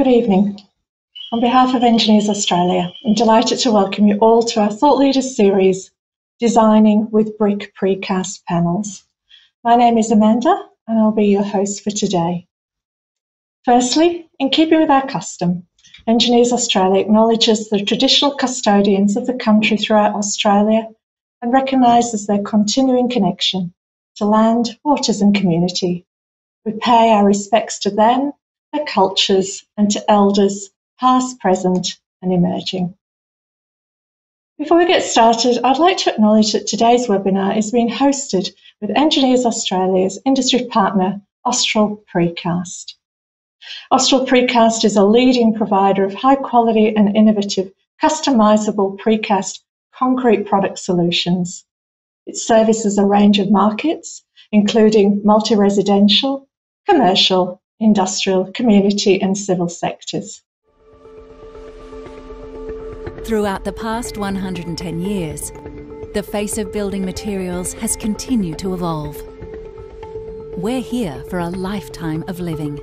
Good evening. On behalf of Engineers Australia, I'm delighted to welcome you all to our Thought Leaders series, Designing with Brick Precast Panels. My name is Amanda and I'll be your host for today. Firstly, in keeping with our custom, Engineers Australia acknowledges the traditional custodians of the country throughout Australia and recognises their continuing connection to land, waters and community. We pay our respects to them, cultures and to elders past, present and emerging. Before we get started, I'd like to acknowledge that today's webinar is being hosted with Engineers Australia's industry partner, Austral Precast. Austral Precast is a leading provider of high quality and innovative customizable precast concrete product solutions. It services a range of markets, including multi-residential, commercial, industrial, community and civil sectors. Throughout the past 110 years, the face of building materials has continued to evolve. We're here for a lifetime of living.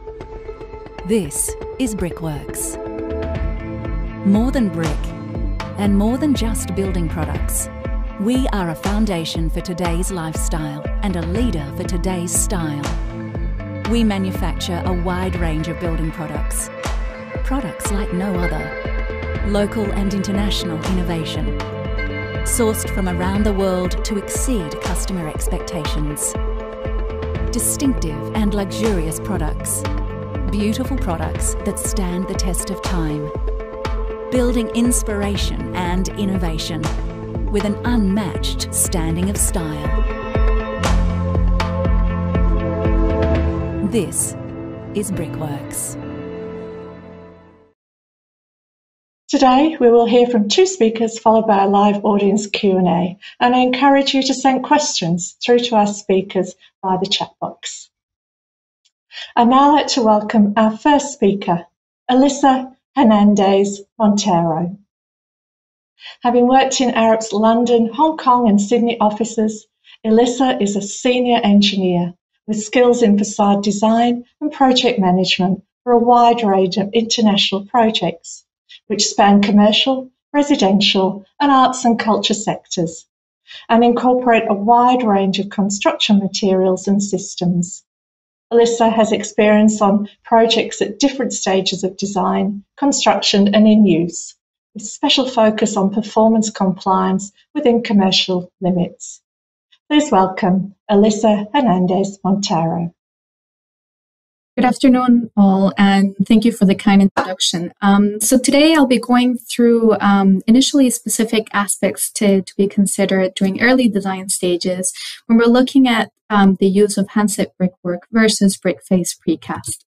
This is Brickworks. More than brick, and more than just building products. We are a foundation for today's lifestyle and a leader for today's style. We manufacture a wide range of building products. Products like no other. Local and international innovation. Sourced from around the world to exceed customer expectations. Distinctive and luxurious products. Beautiful products that stand the test of time building inspiration and innovation with an unmatched standing of style. This is Brickworks. Today we will hear from two speakers followed by a live audience Q&A and I encourage you to send questions through to our speakers via the chat box. I'd now like to welcome our first speaker, Alyssa Hernandez Montero. Having worked in Arup's London, Hong Kong and Sydney offices, Elissa is a senior engineer with skills in facade design and project management for a wide range of international projects, which span commercial, residential and arts and culture sectors, and incorporate a wide range of construction materials and systems. Alyssa has experience on projects at different stages of design, construction and in use, with special focus on performance compliance within commercial limits. Please welcome Alyssa Hernandez Montero. Good afternoon, all, and thank you for the kind introduction. Um, so today I'll be going through um, initially specific aspects to, to be considered during early design stages when we're looking at um, the use of handset brickwork versus brick face precast.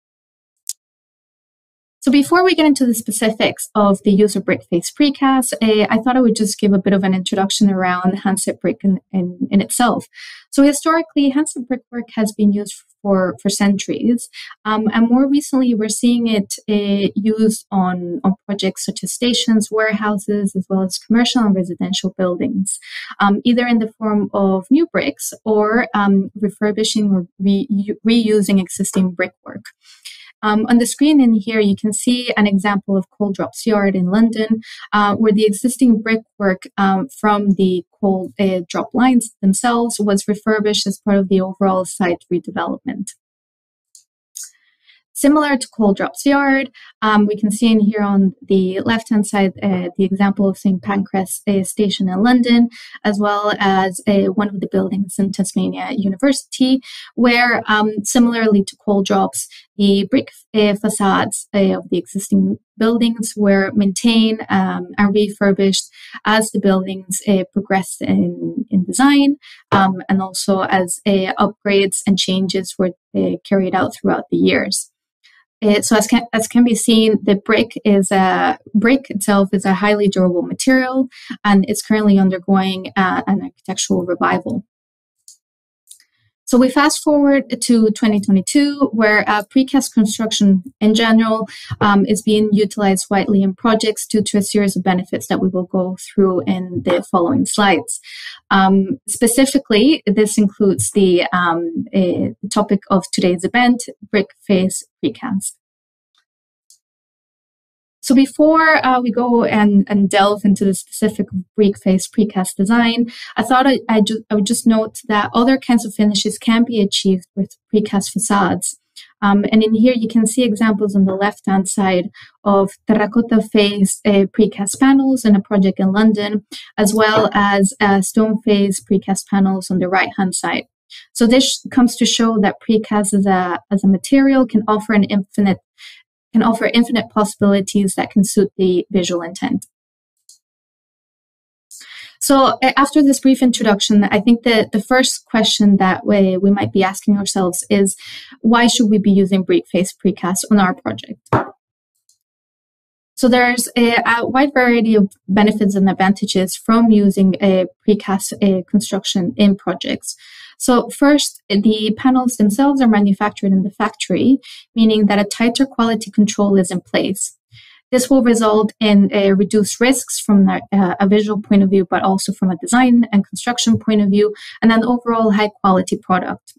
So before we get into the specifics of the use of brick face precast, uh, I thought I would just give a bit of an introduction around handset brick in, in, in itself. So historically, handset brickwork has been used for, for centuries. Um, and more recently, we're seeing it uh, used on, on projects such as stations, warehouses, as well as commercial and residential buildings, um, either in the form of new bricks or um, refurbishing or re- reusing existing brickwork. Um, on the screen in here, you can see an example of Coal Drops Yard in London, uh, where the existing brickwork um, from the coal uh, drop lines themselves was refurbished as part of the overall site redevelopment. Similar to Coal Drops Yard, um, we can see in here on the left-hand side uh, the example of St. Pancras uh, Station in London, as well as uh, one of the buildings in Tasmania University, where um, similarly to Coal Drops, the brick uh, facades uh, of the existing buildings were maintained um, and refurbished as the buildings uh, progressed in, in design um, and also as upgrades and changes were carried out throughout the years. It, so as can, as can be seen, the brick is a brick itself is a highly durable material, and it's currently undergoing uh, an architectural revival. So we fast forward to 2022, where uh, precast construction in general um, is being utilized widely in projects due to a series of benefits that we will go through in the following slides. Um, specifically, this includes the, um, topic of today's event, brick face precast. So before uh, we go and, and delve into the specific brick face precast design, I thought I, I, ju- I would just note that other kinds of finishes can be achieved with precast facades. Um, and in here, you can see examples on the left-hand side of terracotta face uh, precast panels in a project in London, as well as uh, stone face precast panels on the right-hand side. So this comes to show that precast as a, as a material can offer an infinite can offer infinite possibilities that can suit the visual intent. So after this brief introduction, I think that the first question that we, we might be asking ourselves is why should we be using brick face precast on our project? So there's a, a, wide variety of benefits and advantages from using a precast a construction in projects. So first, the panels themselves are manufactured in the factory, meaning that a tighter quality control is in place. This will result in uh, reduced risks from a, uh, a visual point of view, but also from a design and construction point of view, and an overall high quality product.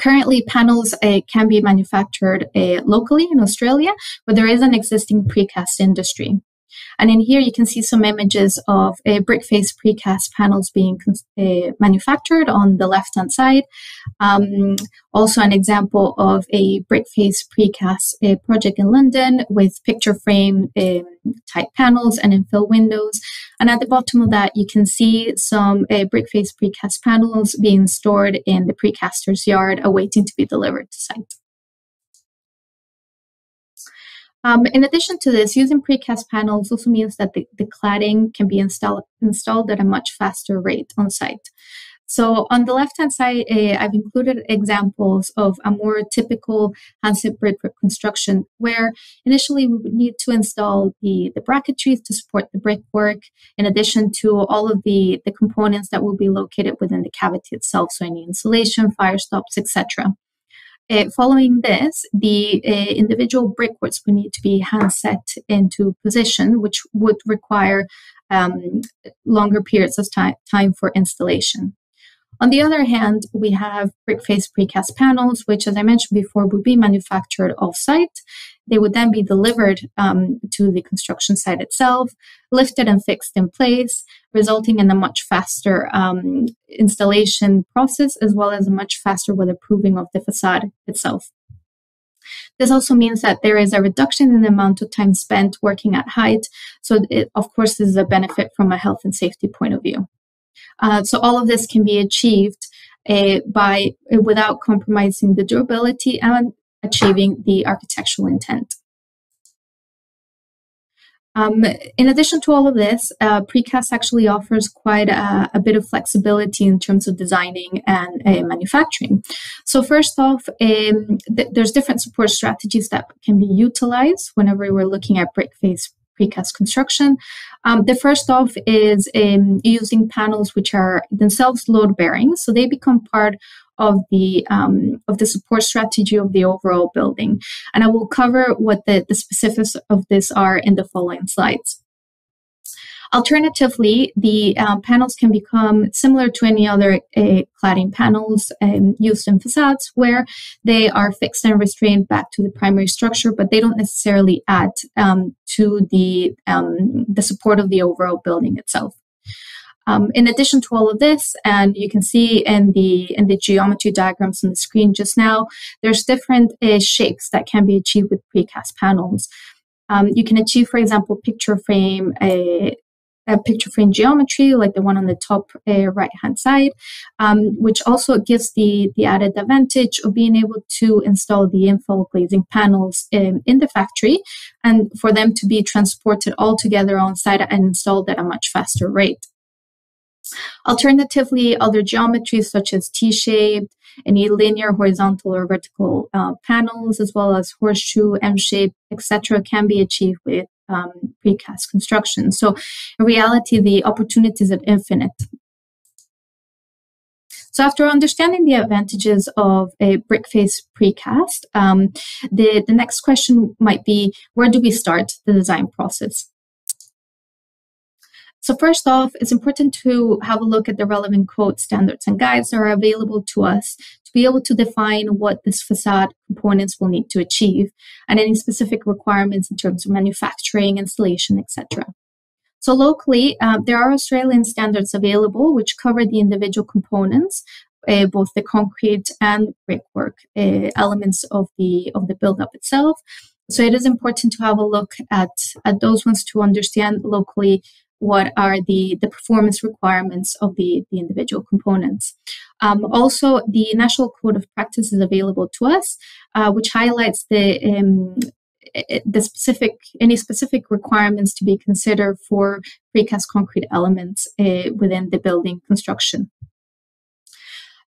Currently, panels uh, can be manufactured uh, locally in Australia, but there is an existing precast industry. And in here, you can see some images of a brick face precast panels being uh, manufactured on the left hand side. Um, also, an example of a brick face precast uh, project in London with picture frame um, type panels and infill windows. And at the bottom of that, you can see some uh, brick face precast panels being stored in the precaster's yard, awaiting to be delivered to site. Um, in addition to this, using precast panels also means that the, the cladding can be install, installed at a much faster rate on site. So on the left-hand side, uh, I've included examples of a more typical handset brick construction where initially we would need to install the, the bracketry to support the brickwork in addition to all of the, the components that will be located within the cavity itself, so any insulation, fire stops, etc. Uh, following this, the uh, individual brickworks would need to be hand set into position, which would require um, longer periods of time, time for installation. On the other hand, we have brick face precast panels, which, as I mentioned before, would be manufactured off site. They would then be delivered um, to the construction site itself, lifted and fixed in place, resulting in a much faster um, installation process as well as a much faster weatherproofing of the facade itself. This also means that there is a reduction in the amount of time spent working at height. So, it, of course, this is a benefit from a health and safety point of view. Uh, so, all of this can be achieved uh, by uh, without compromising the durability and achieving the architectural intent. Um, in addition to all of this, uh, precast actually offers quite a, a, bit of flexibility in terms of designing and uh, manufacturing. So first off, um, th- there's different support strategies that can be utilized whenever we're looking at brick face precast construction. Um, the first off is um, using panels which are themselves load bearing, so they become part of the um, of the support strategy of the overall building. And I will cover what the, the specifics of this are in the following slides. Alternatively, the um, panels can become similar to any other uh, cladding panels um, used in facades, where they are fixed and restrained back to the primary structure, but they don't necessarily add um, to the um, the support of the overall building itself. Um, in addition to all of this, and you can see in the in the geometry diagrams on the screen just now, there's different uh, shapes that can be achieved with precast panels. Um, you can achieve, for example, picture frame a, a picture frame geometry like the one on the top uh, right hand side, um, which also gives the, the added advantage of being able to install the infill glazing panels in, in the factory and for them to be transported all together on site and installed at a much faster rate. Alternatively, other geometries such as T-shaped, any linear, horizontal, or vertical uh, panels, as well as horseshoe, M-shape, etc., can be achieved with um, precast construction. So, in reality, the opportunities are infinite. So after understanding the advantages of a brick face precast, um, the, the next question might be, where do we start the design process? So first off, it's important to have a look at the relevant code standards and guides that are available to us to be able to define what this facade components will need to achieve and any specific requirements in terms of manufacturing, installation, etc. So locally, uh, there are Australian standards available which cover the individual components, uh, both the concrete and brickwork uh, elements of the of the build-up itself. So it is important to have a look at at those ones to understand locally what are the, the performance requirements of the, the individual components. Um, also, the National Code of Practice is available to us, uh, which highlights the um, the specific any specific requirements to be considered for precast concrete elements uh, within the building construction.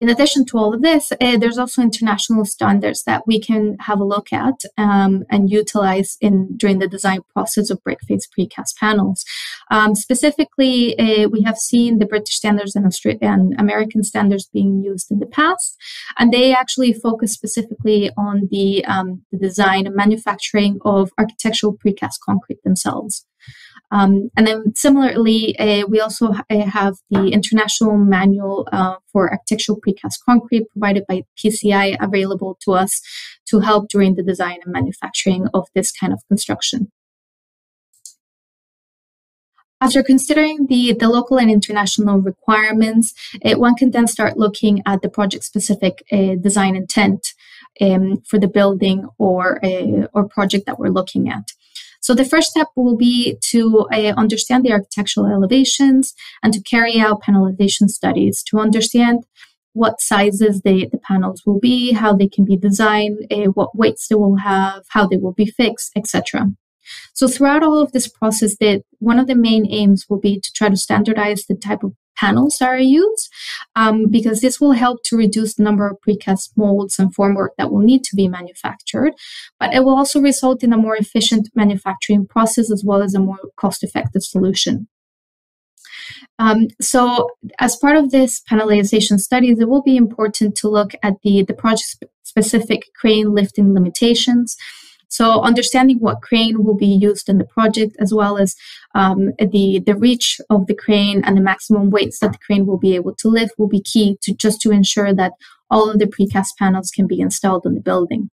In addition to all of this, uh, there's also international standards that we can have a look at um, and utilize in during the design process of brick face precast panels. Um, specifically, uh, we have seen the British standards and, Australian and American standards being used in the past, and they actually focus specifically on the, um, the design and manufacturing of architectural precast concrete themselves. Um, and then similarly, uh, we also ha- uh, have the International Manual uh, for Architectural Precast Concrete provided by PCI available to us to help during the design and manufacturing of this kind of construction. After considering the, the local and international requirements, uh, one can then start looking at the project specific uh, design intent um, for the building or, or project that we're looking at. So the first step will be to uh, understand the architectural elevations and to carry out panelization studies to understand what sizes the, the panels will be, how they can be designed, uh, what weights they will have, how they will be fixed, etc. So throughout all of this process, that one of the main aims will be to try to standardize the type of panels that are used, um, because this will help to reduce the number of precast molds and formwork that will need to be manufactured. But it will also result in a more efficient manufacturing process as well as a more cost effective solution. Um, so, as part of this panelization studies, it will be important to look at the, the project specific crane lifting limitations so understanding what crane will be used in the project, as well as um, the the reach of the crane and the maximum weights that the crane will be able to lift, will be key to just to ensure that all of the precast panels can be installed on the building.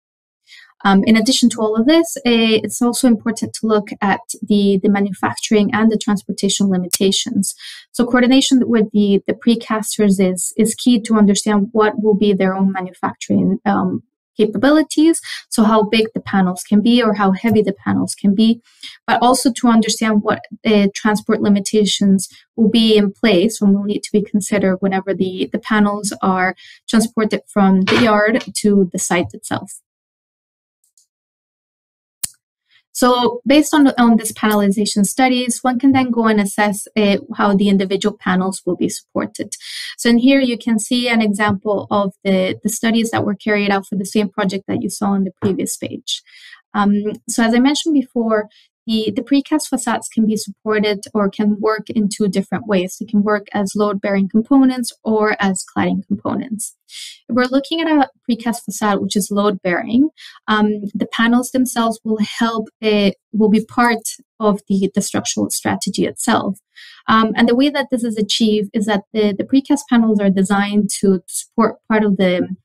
Um, in addition to all of this, uh, it's also important to look at the, the manufacturing and the transportation limitations. So coordination with the, the precasters is, is key to understand what will be their own manufacturing um, capabilities. So how big the panels can be or how heavy the panels can be, but also to understand what uh, transport limitations will be in place and will need to be considered whenever the, the panels are transported from the yard to the site itself. So based on, on this panelization studies, one can then go and assess uh, how the individual panels will be supported. So in here, you can see an example of the, the studies that were carried out for the same project that you saw on the previous page. Um, so as I mentioned before, the, the precast facades can be supported or can work in two different ways. They can work as load bearing components or as cladding components. If we're looking at a precast facade, which is load bearing, um, the panels themselves will help, it will be part of the, the structural strategy itself. Um, and the way that this is achieved is that the, the precast panels are designed to support part of the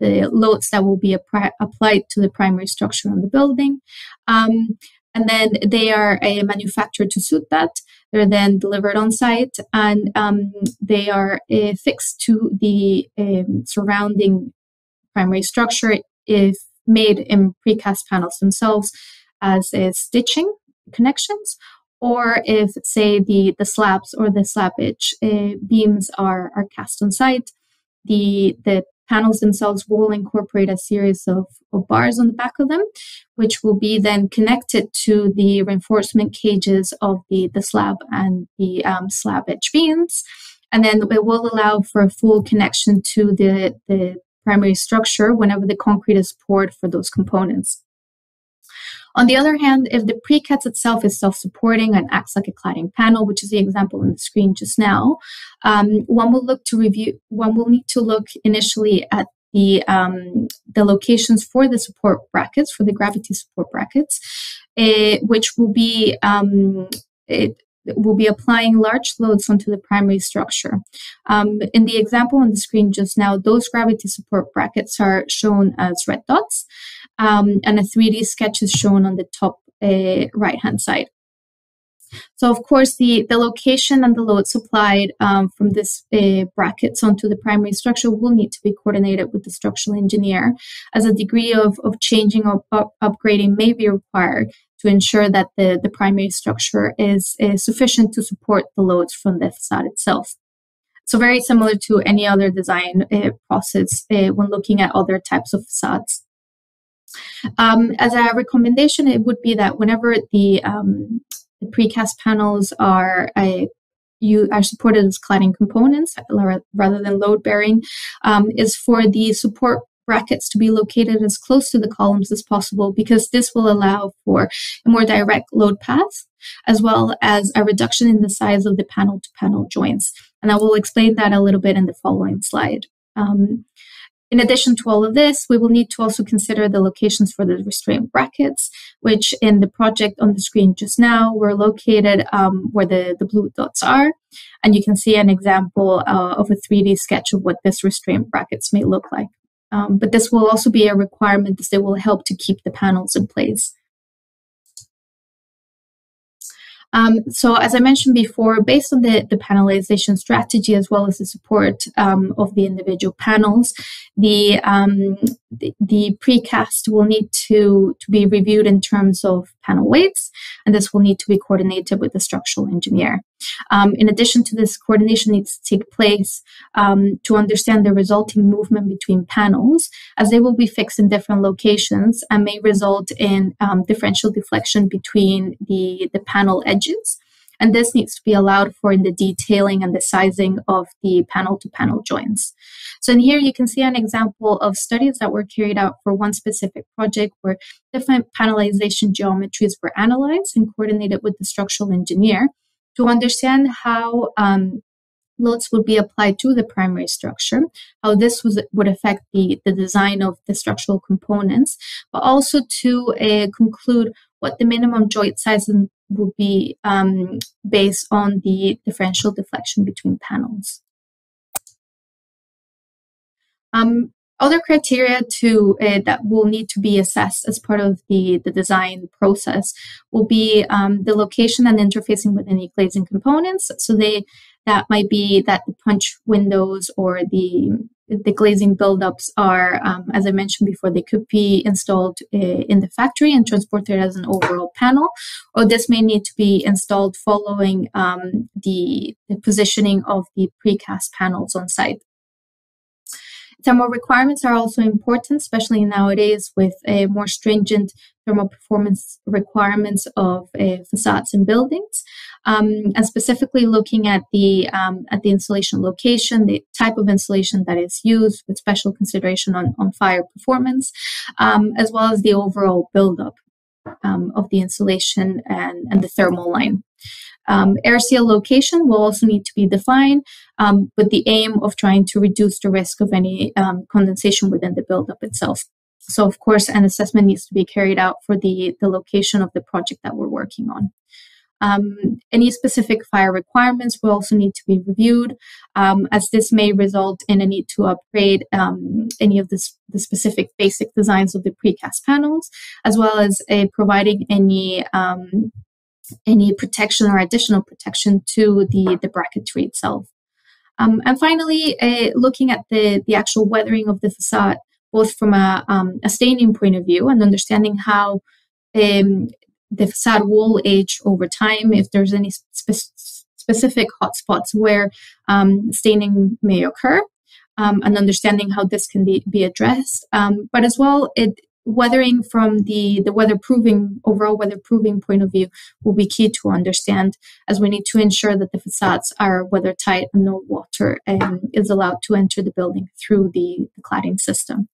the loads that will be applied to the primary structure on the building. Um, and then they are a manufactured to suit that. They're then delivered on site, and um, they are uh, fixed to the um, surrounding primary structure if made in precast panels themselves as a stitching connections, or if, say, the, the slabs or the slab edge uh, beams are, are cast on site, the, the panels themselves will incorporate a series of, of bars on the back of them, which will be then connected to the reinforcement cages of the, the slab and the um, slab edge beams. And then it will allow for a full connection to the, the primary structure whenever the concrete is poured for those components. On the other hand, if the precast itself is self-supporting and acts like a cladding panel, which is the example on the screen just now, um, one will look to review, one will need to look initially at the, um, the locations for the support brackets, for the gravity support brackets, uh, which will be um, it, will be applying large loads onto the primary structure. Um, in the example on the screen just now, those gravity support brackets are shown as red dots, um, and a 3D sketch is shown on the top uh, right hand side. So of course, the, the location and the load supplied um, from this uh, brackets onto the primary structure will need to be coordinated with the structural engineer as a degree of, of changing or up, upgrading may be required to ensure that the, the primary structure is, is sufficient to support the loads from the facade itself. So very similar to any other design uh, process uh, when looking at other types of facades. Um, as a recommendation, it would be that whenever the um, the precast panels are you are supported as cladding components rather than load bearing um, is for the support brackets to be located as close to the columns as possible because this will allow for a more direct load path as well as a reduction in the size of the panel to panel joints. And I will explain that a little bit in the following slide. Um, in addition to all of this, we will need to also consider the locations for the restraint brackets, which in the project on the screen just now were located um, where the, the blue dots are. And you can see an example uh, of a 3D sketch of what this restraint brackets may look like. Um, but this will also be a requirement as they will help to keep the panels in place. Um, so as I mentioned before, based on the, the panelization strategy as well as the support um, of the individual panels, the, um, the, precast will need to, to be reviewed in terms of panel weights, and this will need to be coordinated with the structural engineer. Um, in addition to this, coordination needs to take place um, to understand the resulting movement between panels, as they will be fixed in different locations and may result in um, differential deflection between the, the panel edges. And this needs to be allowed for in the detailing and the sizing of the panel to panel joints. So in here you can see an example of studies that were carried out for one specific project where different panelization geometries were analyzed and coordinated with the structural engineer to understand how um, loads would be applied to the primary structure, how this was, would affect the, the design of the structural components, but also to uh, conclude what the minimum joint size would be um, based on the differential deflection between panels. Um, other criteria to uh, that will need to be assessed as part of the, the design process will be um, the location and interfacing with any glazing components. So they that might be that the punch windows or the the glazing buildups are, um, as I mentioned before, they could be installed uh, in the factory and transported as an overall panel, or this may need to be installed following um, the, the positioning of the precast panels on site. Thermal requirements are also important, especially nowadays with a more stringent thermal performance requirements of uh, facades and buildings. Um, and specifically looking at the um, at the installation location, the type of insulation that is used, with special consideration on, on fire performance, um, as well as the overall buildup um, of the insulation and, and the thermal line. Um, air seal location will also need to be defined um, with the aim of trying to reduce the risk of any um, condensation within the buildup itself. So, of course, an assessment needs to be carried out for the, the location of the project that we're working on. Um, any specific fire requirements will also need to be reviewed, um, as this may result in a need to upgrade um, any of the, the, specific basic designs of the precast panels, as well as uh, providing any um, any protection or additional protection to the, the bracketry itself. Um, and finally, uh, looking at the, the actual weathering of the facade, both from a, um, a staining point of view and understanding how um, the facade will age over time, if there's any spe- specific hotspots where um, staining may occur, um, and understanding how this can be, be addressed. Um, but as well, it weathering from the the weatherproofing overall weatherproofing point of view will be key to understand as we need to ensure that the facades are weathertight and no water um, is allowed to enter the building through the, the cladding system.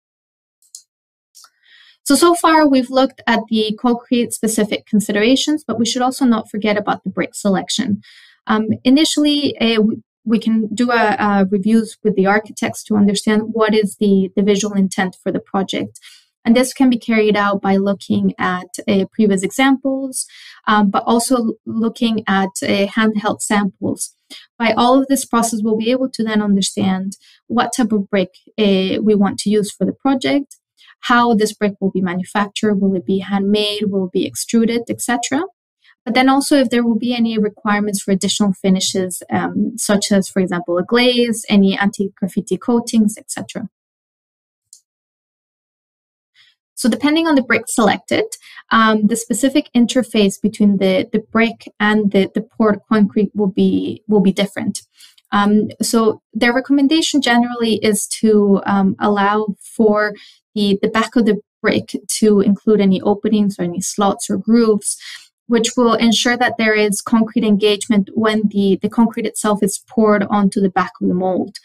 So, so far we've looked at the concrete specific considerations, but we should also not forget about the brick selection. Um, initially, uh, we, we, can do a, a reviews with the architects to understand what is the, the visual intent for the project And this can be carried out by looking at uh, previous examples, um, but also looking at uh, handheld samples. By all of this process, we'll be able to then understand what type of brick uh, we want to use for the project, how this brick will be manufactured, will it be handmade, will it be extruded, etc. But then also if there will be any requirements for additional finishes, um, such as, for example, a glaze, any anti-graffiti coatings, etc. So depending on the brick selected, um, the specific interface between the, the brick and the, the poured concrete will be will be different. Um, so their recommendation generally is to um, allow for the, the back of the brick to include any openings or any slots or grooves which will ensure that there is concrete engagement when the, the concrete itself is poured onto the back of the mold.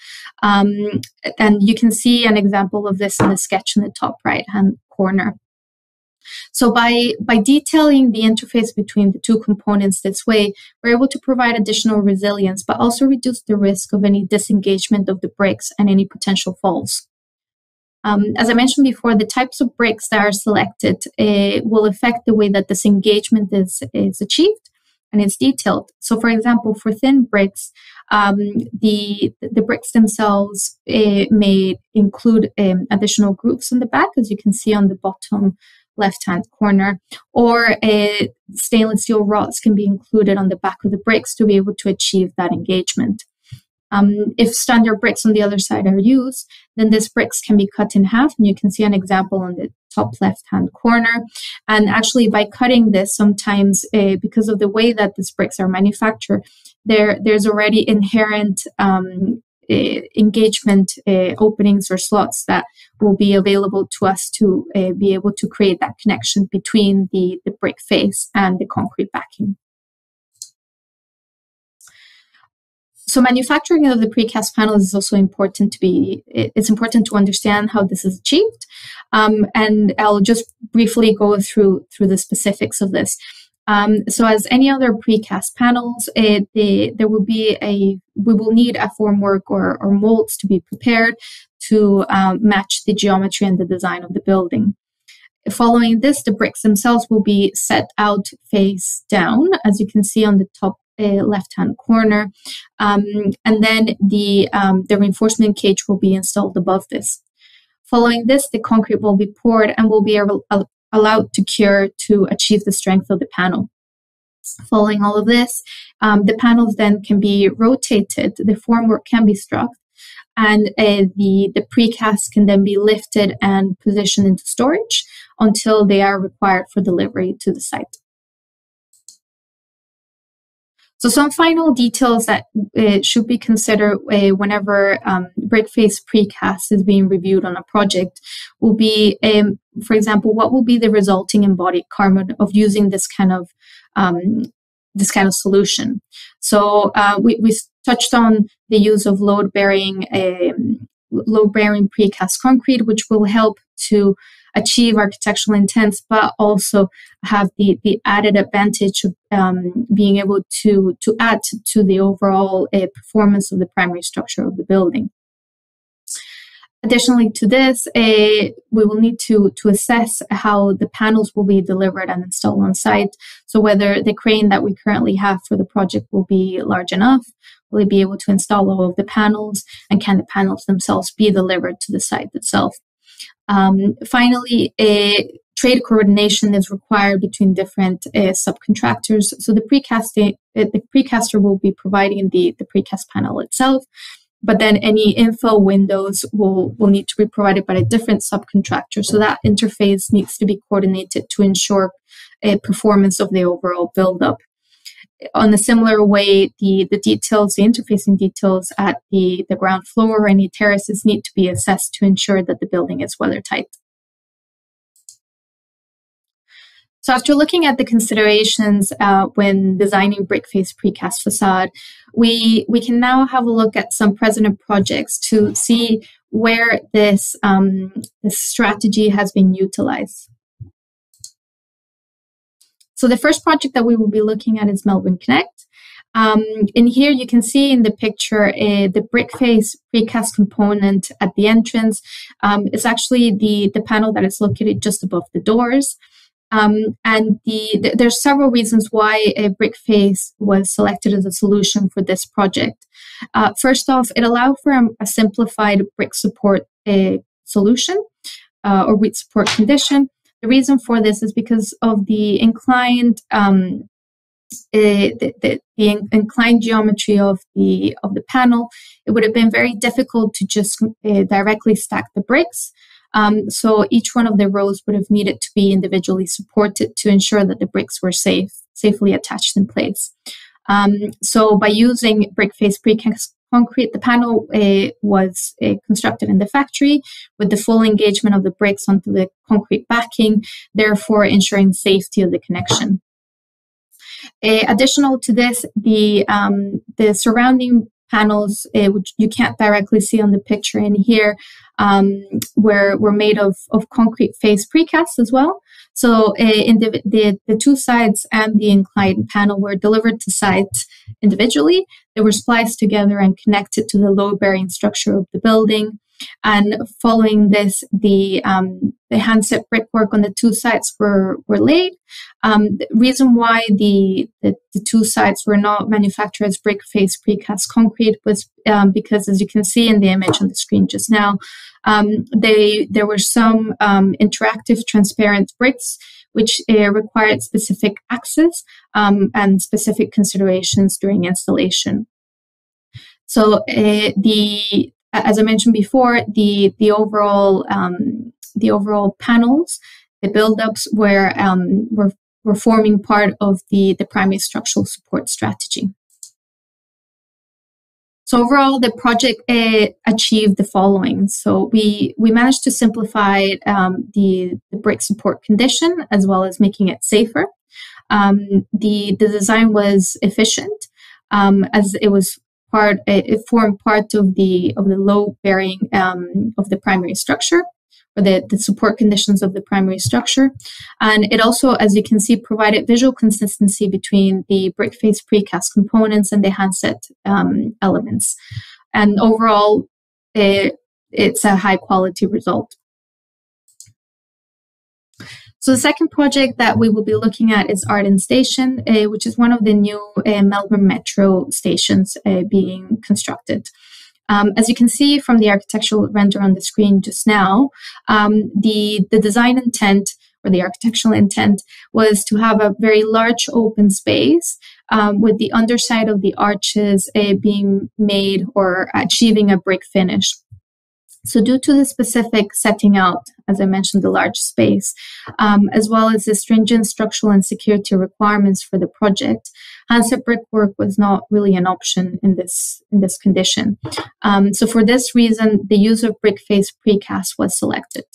Um, and you can see an example of this in the sketch in the top right hand corner. So by, by detailing the interface between the two components this way, we're able to provide additional resilience, but also reduce the risk of any disengagement of the bricks and any potential falls. Um, as I mentioned before, the types of bricks that are selected uh, will affect the way that this engagement is, is achieved and it's detailed. So, for example, for thin bricks, um, the the bricks themselves uh, may include um, additional grooves on the back, as you can see on the bottom left hand corner, or uh, stainless steel rods can be included on the back of the bricks to be able to achieve that engagement. Um, if standard bricks on the other side are used, then these bricks can be cut in half. And you can see an example on the top left hand corner. And actually, by cutting this, sometimes uh, because of the way that these bricks are manufactured, there there's already inherent um, uh, engagement uh, openings or slots that will be available to us to uh, be able to create that connection between the, the brick face and the concrete backing. So manufacturing of the precast panels is also important to be it's important to understand how this is achieved. Um, and i'll just briefly go through through the specifics of this. Um, so as any other precast panels it, the, there will be a we will need a formwork or, or molds to be prepared to um, match the geometry and the design of the building. Following this the bricks themselves will be set out face down as you can see on the top left hand corner. Um, and then the, um, the reinforcement cage will be installed above this. Following this, the concrete will be poured and will be allowed to cure to achieve the strength of the panel. Following all of this, um, the panels then can be rotated, the formwork can be struck, and uh, the, the precast can then be lifted and positioned into storage until they are required for delivery to the site. So some final details that uh, should be considered uh, whenever um, face precast is being reviewed on a project will be, um, for example, what will be the resulting embodied carbon of using this kind of um, this kind of solution. So uh, we, we touched on the use of load bearing um, load bearing precast concrete, which will help to achieve architectural intent, but also have the, the added advantage of um, being able to, to add to the overall uh, performance of the primary structure of the building. Additionally to this, uh, we will need to, to assess how the panels will be delivered and installed on site. So whether the crane that we currently have for the project will be large enough, will it be able to install all of the panels, and can the panels themselves be delivered to the site itself? Um, finally, a trade coordination is required between different uh, subcontractors. So the precasting, uh, the precaster will be providing the, the precast panel itself, but then any infill windows will, will need to be provided by a different subcontractor. So that interface needs to be coordinated to ensure a performance of the overall buildup on a similar way, the, the details, the interfacing details at the, the ground floor or any terraces need to be assessed to ensure that the building is weather tight. So after looking at the considerations uh, when designing brick face precast facade, we, we can now have a look at some present projects to see where this, um, this strategy has been utilized. So the first project that we will be looking at is Melbourne Connect. Um, in here, you can see in the picture uh, the brick face precast component at the entrance. Um, it's actually the, the panel that is located just above the doors. Um, and the, the, there's several reasons why a brick face was selected as a solution for this project. Uh, first off, it allowed for a, a simplified brick support uh, solution uh, or weak support condition. The reason for this is because of the inclined um, uh, the, the, the, inclined geometry of the of the panel. It would have been very difficult to just uh, directly stack the bricks. Um, so each one of the rows would have needed to be individually supported to ensure that the bricks were safe, safely attached in place. Um, so by using brick face precast concrete, the panel uh, was uh, constructed in the factory with the full engagement of the bricks onto the concrete backing, therefore ensuring safety of the connection. Uh, additional to this, the um, the surrounding panels, uh, which you can't directly see on the picture in here, um, were, were made of, of concrete face precast as well. So in the, the, the, two sides and the inclined panel were delivered to site individually. They were spliced together and connected to the load bearing structure of the building. And following this, the um, the handset brickwork on the two sites were were laid. Um, the reason why the, the, the two sites were not manufactured as brick face precast concrete was um, because, as you can see in the image on the screen just now, um, they there were some um, interactive transparent bricks which uh, required specific access um, and specific considerations during installation. So uh, the as I mentioned before, the the overall um, the overall panels, the buildups were um, were were forming part of the the primary structural support strategy. So overall, the project uh, achieved the following. So we we managed to simplify um, the the brick support condition as well as making it safer. Um, the the design was efficient um, as it was part it formed part of the of the load bearing um, of the primary structure or the, the support conditions of the primary structure. And it also as you can see provided visual consistency between the brick face precast components and the handset um, elements. And overall it, it's a high quality result so the second project that we will be looking at is Arden Station, uh, which is one of the new uh, Melbourne Metro stations uh, being constructed. Um, as you can see from the architectural render on the screen just now, um, the, the design intent or the architectural intent was to have a very large open space um, with the underside of the arches being made or achieving a brick finish. So, due to the specific setting out, as I mentioned, the large space, um, as well as the stringent structural and security requirements for the project, handset brickwork was not really an option in this in this condition. Um, so, for this reason, the use of brick face precast was selected.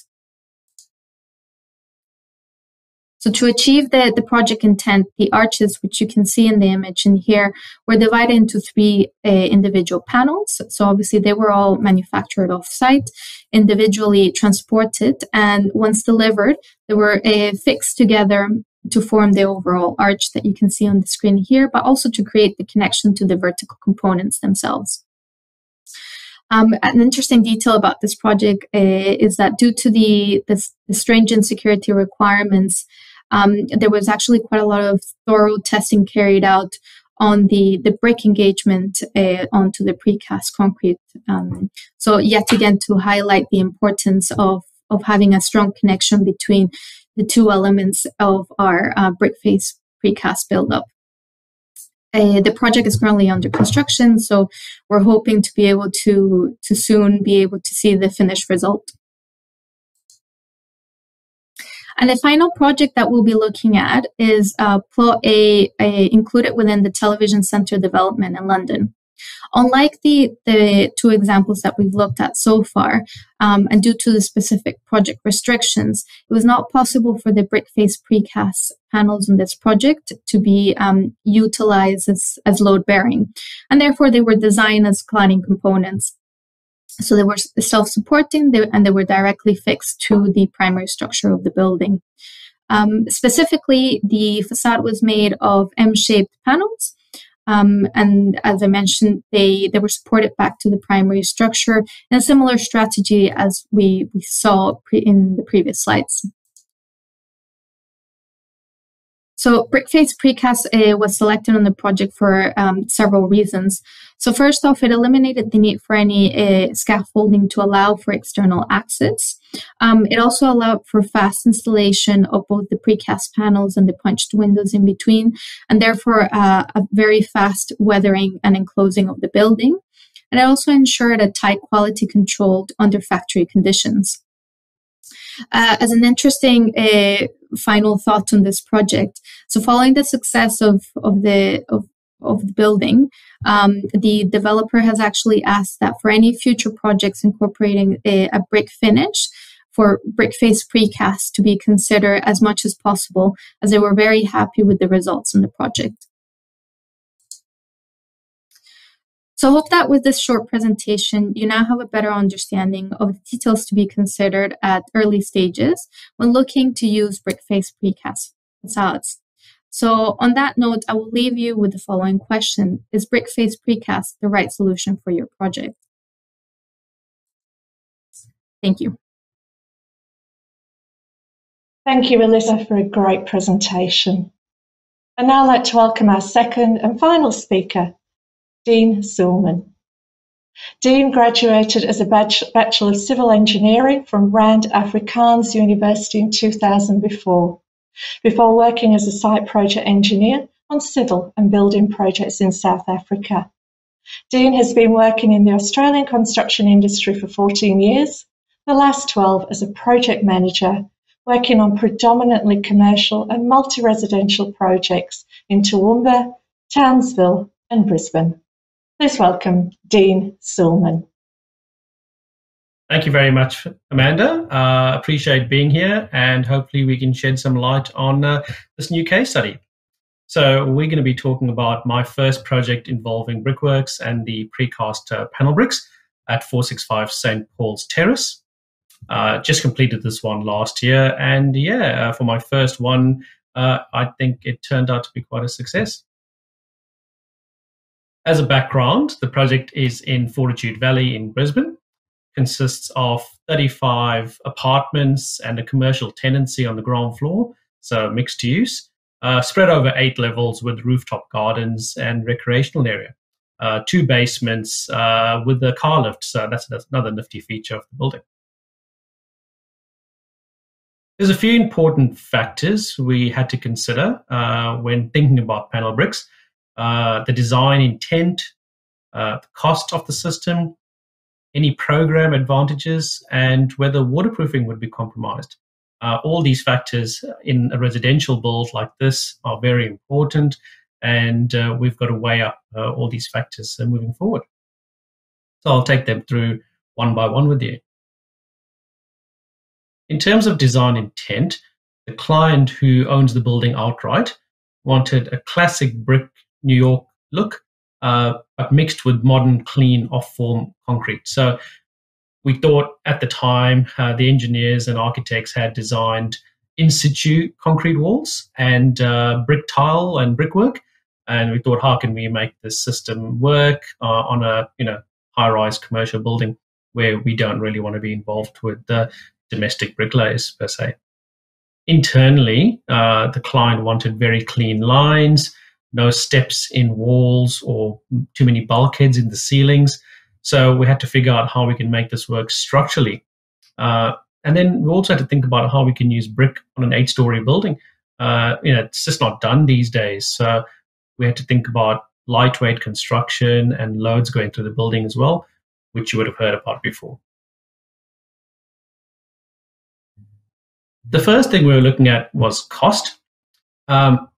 So to achieve the, the project intent, the arches, which you can see in the image in here, were divided into three uh, individual panels. So obviously they were all manufactured off-site, individually transported, and once delivered, they were uh, fixed together to form the overall arch that you can see on the screen here, but also to create the connection to the vertical components themselves. Um, an interesting detail about this project uh, is that due to the, the, the stringent security requirements, um, there was actually quite a lot of thorough testing carried out on the, the brick engagement uh, onto the precast concrete. Um, so yet again, to highlight the importance of, of having a strong connection between the two elements of our uh, brick face precast buildup. Uh, the project is currently under construction, so we're hoping to be able to to soon be able to see the finished result. And the final project that we'll be looking at is uh, Plot A, A included within the Television Centre development in London. Unlike the, the two examples that we've looked at so far, um, and due to the specific project restrictions, it was not possible for the brick face precast panels in this project to be um, utilized as, as load bearing. And therefore, they were designed as cladding components. So they were self-supporting and they were directly fixed to the primary structure of the building. Um, specifically, the facade was made of M-shaped panels Um, and as I mentioned, they, they were supported back to the primary structure in a similar strategy as we, we saw pre- in the previous slides. So Brickface Precast uh, was selected on the project for um, several reasons. So first off, it eliminated the need for any uh, scaffolding to allow for external access. Um, it also allowed for fast installation of both the precast panels and the punched windows in between, and therefore uh, a very fast weathering and enclosing of the building. And it also ensured a tight quality control under factory conditions. Uh, as an interesting uh, final thought on this project, so following the success of of the of of the building, um, the developer has actually asked that for any future projects incorporating a, a brick finish, for brickface precast to be considered as much as possible, as they were very happy with the results in the project. So I hope that with this short presentation, you now have a better understanding of the details to be considered at early stages when looking to use brickface precast facades. So on that note, I will leave you with the following question. Is brickface precast the right solution for your project? Thank you. Thank you, Alyssa, for a great presentation. I'd now like to welcome our second and final speaker, Dean Suleman. Dean graduated as a Bachelor of Civil Engineering from Rand Afrikaans University in 2004, before working as a site project engineer on civil and building projects in South Africa. Dean has been working in the Australian construction industry for 14 years, the last 12 as a project manager, working on predominantly commercial and multi-residential projects in Toowoomba, Townsville and Brisbane. Please welcome Dean Suleman. Thank you very much, Amanda. Uh, appreciate being here, and hopefully we can shed some light on uh, this new case study. So we're going to be talking about my first project involving brickworks and the precast uh, panel bricks at 465 St. Paul's Terrace. Uh, just completed this one last year, and yeah, uh, for my first one, uh, I think it turned out to be quite a success. As a background, the project is in Fortitude Valley in Brisbane, consists of 35 apartments and a commercial tenancy on the ground floor, so mixed use, uh, spread over eight levels with rooftop gardens and recreational area. Uh, two basements uh, with a car lift, so that's, that's another nifty feature of the building. There's a few important factors we had to consider uh, when thinking about panel bricks. Uh, the design intent, uh, the cost of the system, any program advantages, and whether waterproofing would be compromised. Uh, all these factors in a residential build like this are very important, and uh, we've got to weigh up uh, all these factors moving forward. So I'll take them through one by one with you. In terms of design intent, the client who owns the building outright wanted a classic brick New York look, uh, but mixed with modern, clean, off-form concrete. So we thought at the time uh, the engineers and architects had designed in situ concrete walls and uh, brick tile and brickwork, and we thought, how can we make this system work uh, on a you know high-rise commercial building where we don't really want to be involved with the domestic bricklayers per se. Internally, uh, the client wanted very clean lines, no steps in walls or too many bulkheads in the ceilings. So we had to figure out how we can make this work structurally. Uh, and then we also had to think about how we can use brick on an eight-story building. Uh, you know, it's just not done these days. So we had to think about lightweight construction and loads going through the building as well, which you would have heard about before. The first thing we were looking at was cost. Um,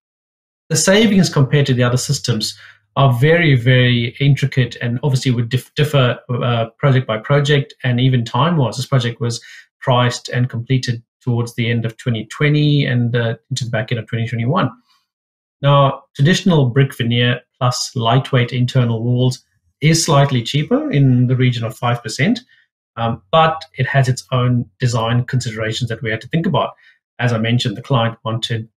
the savings compared to the other systems are very, very intricate and obviously would dif- differ uh, project by project and even time wise. This project was priced and completed towards the end of 2020 and uh, into the back end of 2021. Now, traditional brick veneer plus lightweight internal walls is slightly cheaper in the region of 5%, um, but it has its own design considerations that we had to think about. As I mentioned, the client wanted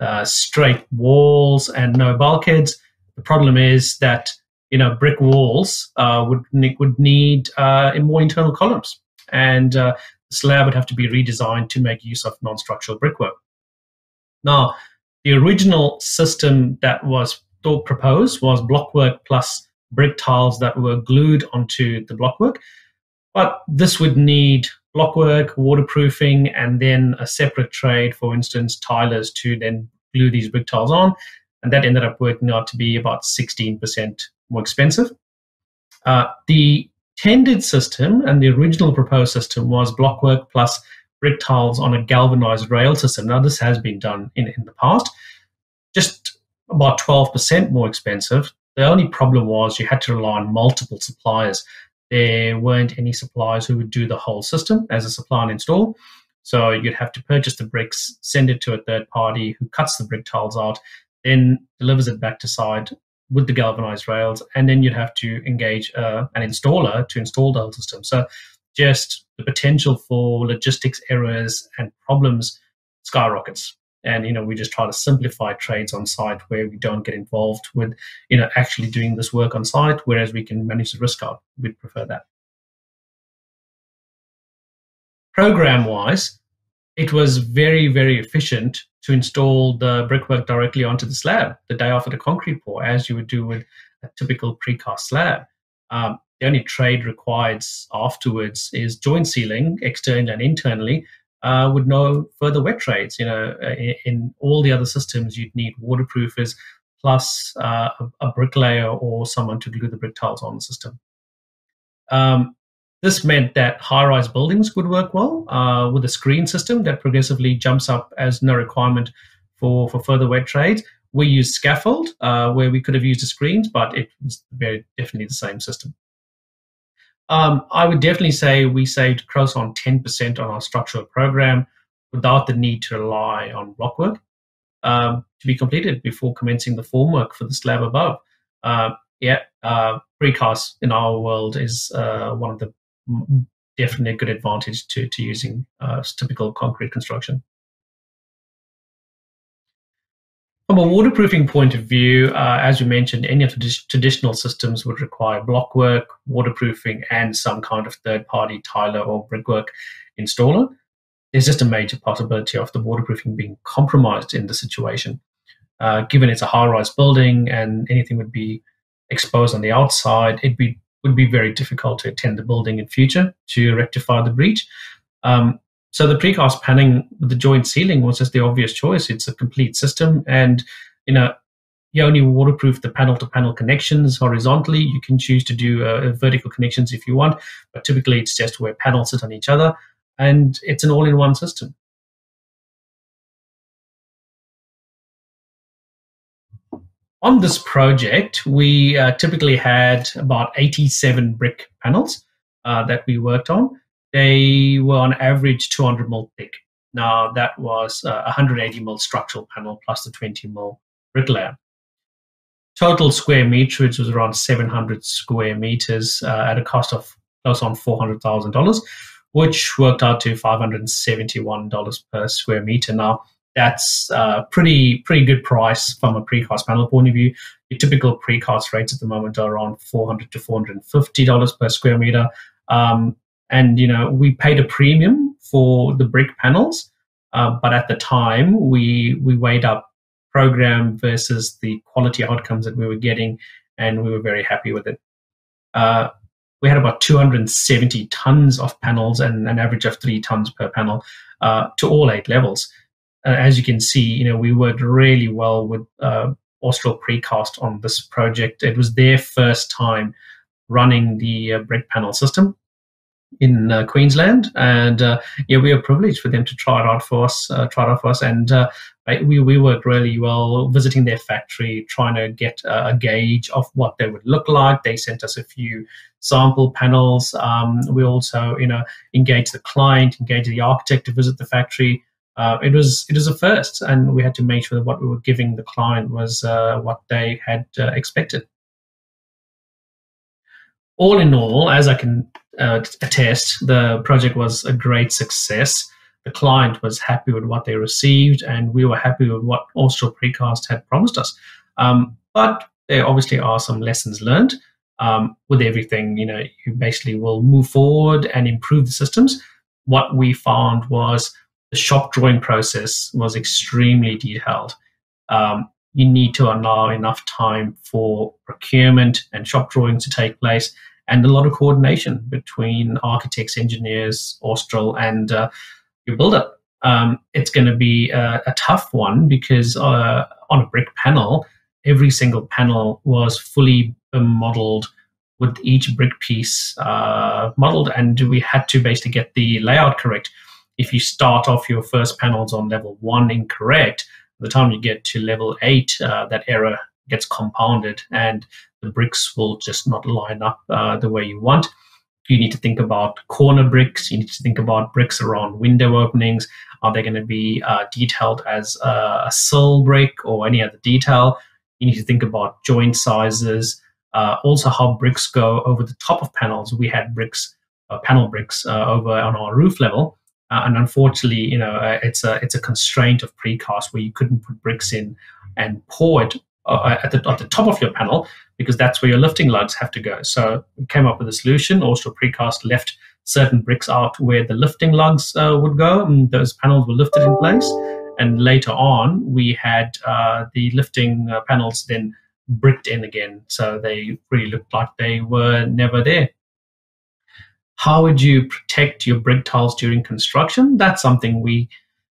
uh, straight walls and no bulkheads. the problem is that you know brick walls uh, would would need uh, more internal columns, and uh, the slab would have to be redesigned to make use of non-structural brickwork. Now, the original system that was proposed was blockwork plus brick tiles that were glued onto the blockwork. But this would need blockwork, waterproofing, and then a separate trade, for instance, tilers to then glue these brick tiles on. And that ended up working out to be about 16% more expensive. Uh, the tendered system and the original proposed system was blockwork plus brick tiles on a galvanized rail system. Now, this has been done in, in the past, just about 12% more expensive. The only problem was you had to rely on multiple suppliers. There weren't any suppliers who would do the whole system as a supply and install. So you'd have to purchase the bricks, send it to a third party who cuts the brick tiles out, then delivers it back to site with the galvanized rails, and then you'd have to engage uh, an installer to install the whole system. So just the potential for logistics errors and problems skyrockets. And you know, we just try to simplify trades on site where we don't get involved with you know actually doing this work on site, whereas we can manage the risk out. We'd prefer that. Program wise, it was very, very efficient to install the brickwork directly onto the slab the day after the concrete pour, as you would do with a typical precast slab. Um, the only trade required afterwards is joint sealing externally and internally uh, with no further wet trades. You know, uh, in, in, all the other systems, you'd need waterproofers plus uh, a, a, bricklayer or someone to glue the brick tiles on the system. Um, this meant that high-rise buildings would work well uh, with a screen system that progressively jumps up as no requirement for, for further wet trades. We used scaffold uh, where we could have used the screens, but it was very definitely the same system. Um, I would definitely say we saved close on 10% on our structural program without the need to rely on blockwork um, to be completed before commencing the formwork for the slab above. Uh, yeah, uh, precast in our world is uh, one of the definitely a good advantage to, to using uh, typical concrete construction. From a waterproofing point of view, uh, as you mentioned, any of the traditional systems would require blockwork, waterproofing, and some kind of third-party tiler or brickwork installer. There's just a major possibility of the waterproofing being compromised in the situation. Uh, given it's a high-rise building and anything would be exposed on the outside, it'd be would be very difficult to attend the building in future to rectify the breach. Um, so the precast panning with the joint sealing was just the obvious choice. It's a complete system, and you know you only waterproof the panel to panel connections horizontally. You can choose to do uh, vertical connections if you want, but typically it's just where panels sit on each other, and it's an all-in-one system. on this project, we uh, typically had about 87 brick panels uh, that we worked on. They were on average 200 mil thick. Now, that was uh, 180 mil structural panel plus the 20 mil brick layer. Total square meterage was around 700 square meters uh, at a cost of close on $400,000, which worked out to $571 per square meter. Now, that's a pretty pretty good price from a precast panel point of view. Your typical precast rates at the moment are around 400 to 450 dollars per square meter. Um, and you know we paid a premium for the brick panels, uh, but at the time we we weighed up program versus the quality outcomes that we were getting, and we were very happy with it. Uh, we had about 270 tons of panels and an average of three tons per panel uh, to all eight levels uh, as you can see, you know, we worked really well with uh, Austral Precast on this project. It was their first time running the uh, brick panel system in uh, Queensland, and uh, yeah, we were privileged for them to try it out for us, uh, try it out for us, and uh, we we worked really well visiting their factory, trying to get a, gauge of what they would look like. They sent us a few sample panels. Um, we also, you know, engaged the client, engaged the architect to visit the factory uh, it was it was a first, and we had to make sure that what we were giving the client was uh, what they had expected. All in all, as I can uh, attest, the project was a great success. The client was happy with what they received, and we were happy with what Austral Precast had promised us. Um, but there obviously are some lessons learned. Um, with everything, you know, you basically will move forward and improve the systems. What we found was the shop drawing process was extremely detailed. Um, you need to allow enough time for procurement and shop drawings to take place and a lot of coordination between architects, engineers, Austral, and uh, your builder. Um, it's going to be a, a, tough one because uh, on a brick panel, every single panel was fully modeled with each brick piece uh, modeled, and we had to basically get the layout correct. If you start off your first panels on level one incorrect, by the time you get to level eight, uh, that error gets compounded, and the bricks will just not line up uh, the way you want. You need to think about corner bricks. You need to think about bricks around window openings. Are they going to be uh, detailed as a, a sill brick or any other detail? You need to think about joint sizes. Uh, also, how bricks go over the top of panels. We had bricks, uh, panel bricks, uh, over on our roof level, uh, and unfortunately, you know, uh, it's a it's a constraint of precast where you couldn't put bricks in and pour it uh, at, the, at the top of your panel because that's where your lifting lugs have to go. So we came up with a solution. Austral Precast left certain bricks out where the lifting lugs uh, would go, and those panels were lifted in place. And later on, we had uh, the lifting uh, panels then bricked in again, so they really looked like they were never there. How would you protect your brick tiles during construction? That's something we,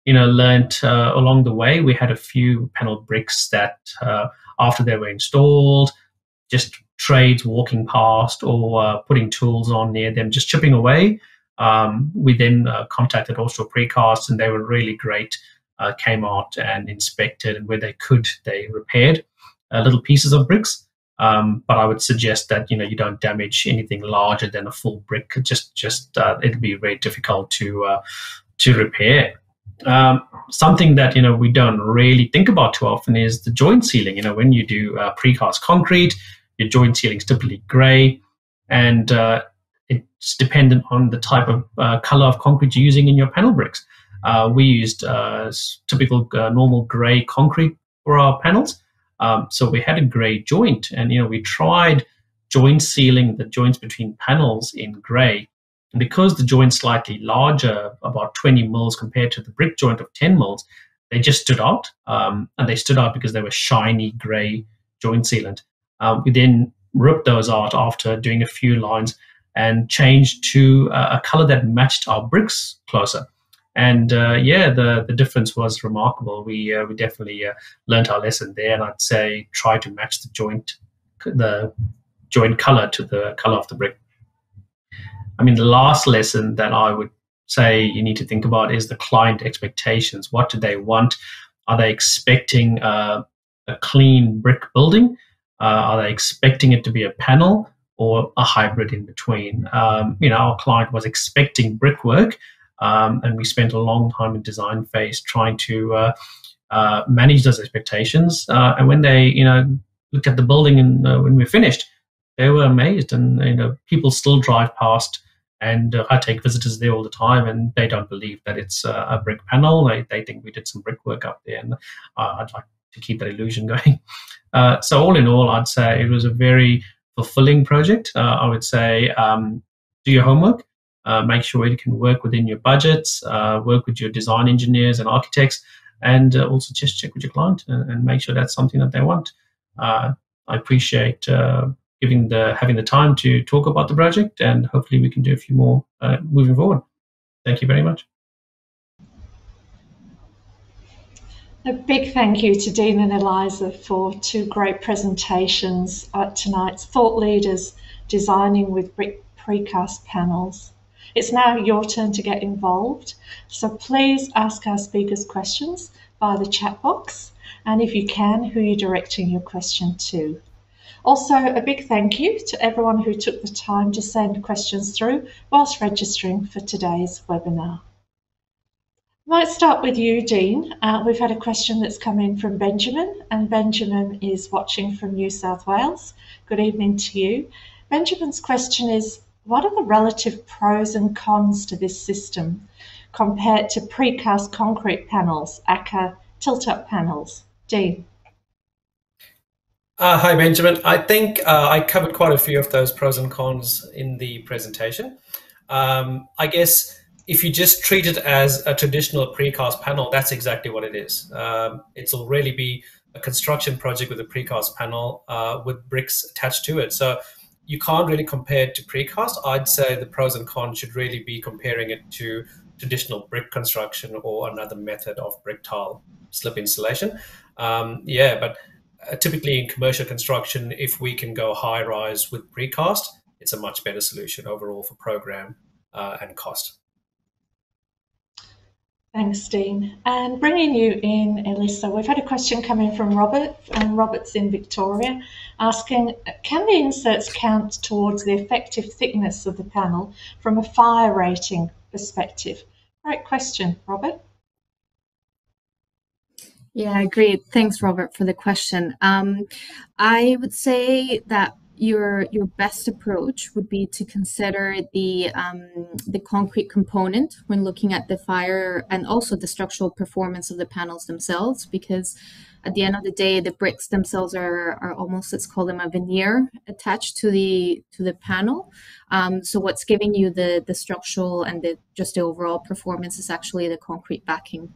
you know, learned uh, along the way. We had a few panel bricks that uh, after they were installed, just trades walking past or uh, putting tools on near them, just chipping away. Um, we then uh, contacted Austral Precast, and they were really great. Uh, came out and inspected, and where they could, they repaired uh, little pieces of bricks. Um, but I would suggest that you know you don't damage anything larger than a full brick. Just just uh, it'd be very difficult to uh, to repair. Um, something that you know we don't really think about too often is the joint sealing. You know, when you do uh, precast concrete, your joint sealing is typically grey, and uh, it's dependent on the type of uh, color of concrete you're using in your panel bricks. Uh, we used uh, typical uh, normal grey concrete for our panels, um, so we had a grey joint, and you know we tried joint sealing the joints between panels in grey and because the joint's slightly larger, about 20 mils compared to the brick joint of 10 mils, they just stood out. Um, and they stood out because they were shiny gray joint sealant. Um, we then ripped those out after doing a few lines and changed to a color that matched our bricks closer. And uh, yeah, the, the difference was remarkable. We uh, we definitely uh, learned our lesson there, and I'd say try to match the joint the joint color to the color of the brick. I mean, the last lesson that I would say you need to think about is the client expectations. What do they want? Are they expecting uh, a clean brick building? Uh, are they expecting it to be a panel or a hybrid in between? Um, you know, our client was expecting brickwork, um, and we spent a long time in design phase trying to uh, uh manage those expectations. Uh, and when they, you know, looked at the building and uh, when we finished, they were amazed, and you know, people still drive past and uh, I take visitors there all the time, and they don't believe that it's uh, a brick panel. They, they think we did some brickwork up there, and uh, I'd like to keep that illusion going. Uh, so, all in all, I'd say it was a very fulfilling project. Uh, I would say um, do your homework, uh, make sure you can work within your budgets, work with your design engineers and architects, and also just check with your client and, and, make sure that's something that they want. I appreciate giving the having the time to talk about the project, and hopefully we can do a few more uh, moving forward. Thank you very much. A big thank you to Dean and Eliza for two great presentations at tonight's Thought Leaders Designing with Brick Precast panels. It's now your turn to get involved, so please ask our speakers questions via the chat box, and if you can, who you're directing your question to. Also, a big thank you to everyone who took the time to send questions through whilst registering for today's webinar. I might start with you, Dean. Uh, we've had a question that's come in from Benjamin, and Benjamin is watching from New South Wales. Good evening to you. Benjamin's question is What are the relative pros and cons to this system compared to precast concrete panels, aka tilt up panels? Dean. Uh, hi, Benjamin. I think uh, I covered quite a few of those pros and cons in the presentation. Um, I guess if you just treat it as a traditional precast panel, that's exactly what it is. Um, it'll really be a construction project with a precast panel uh, with bricks attached to it. So you can't really compare it to precast. I'd say the pros and cons should really be comparing it to traditional brick construction or another method of brick tile slip insulation. Um, yeah, but typically in commercial construction, if we can go high rise with precast, it's a much better solution overall for program uh, and cost. Thanks, Dean. And bringing you in, Elissa, we've had a question coming from Robert, and Robert's in Victoria, asking, can the inserts count towards the effective thickness of the panel from a fire rating perspective? Great question, Robert. Yeah, great. Thanks, Robert, for the question. Um, I would say that your your best approach would be to consider the um, the concrete component when looking at the fire and also the structural performance of the panels themselves, because at the end of the day, the bricks themselves are, are almost let's call them a veneer attached to the to the panel. Um, so what's giving you the the structural and the just the overall performance is actually the concrete backing.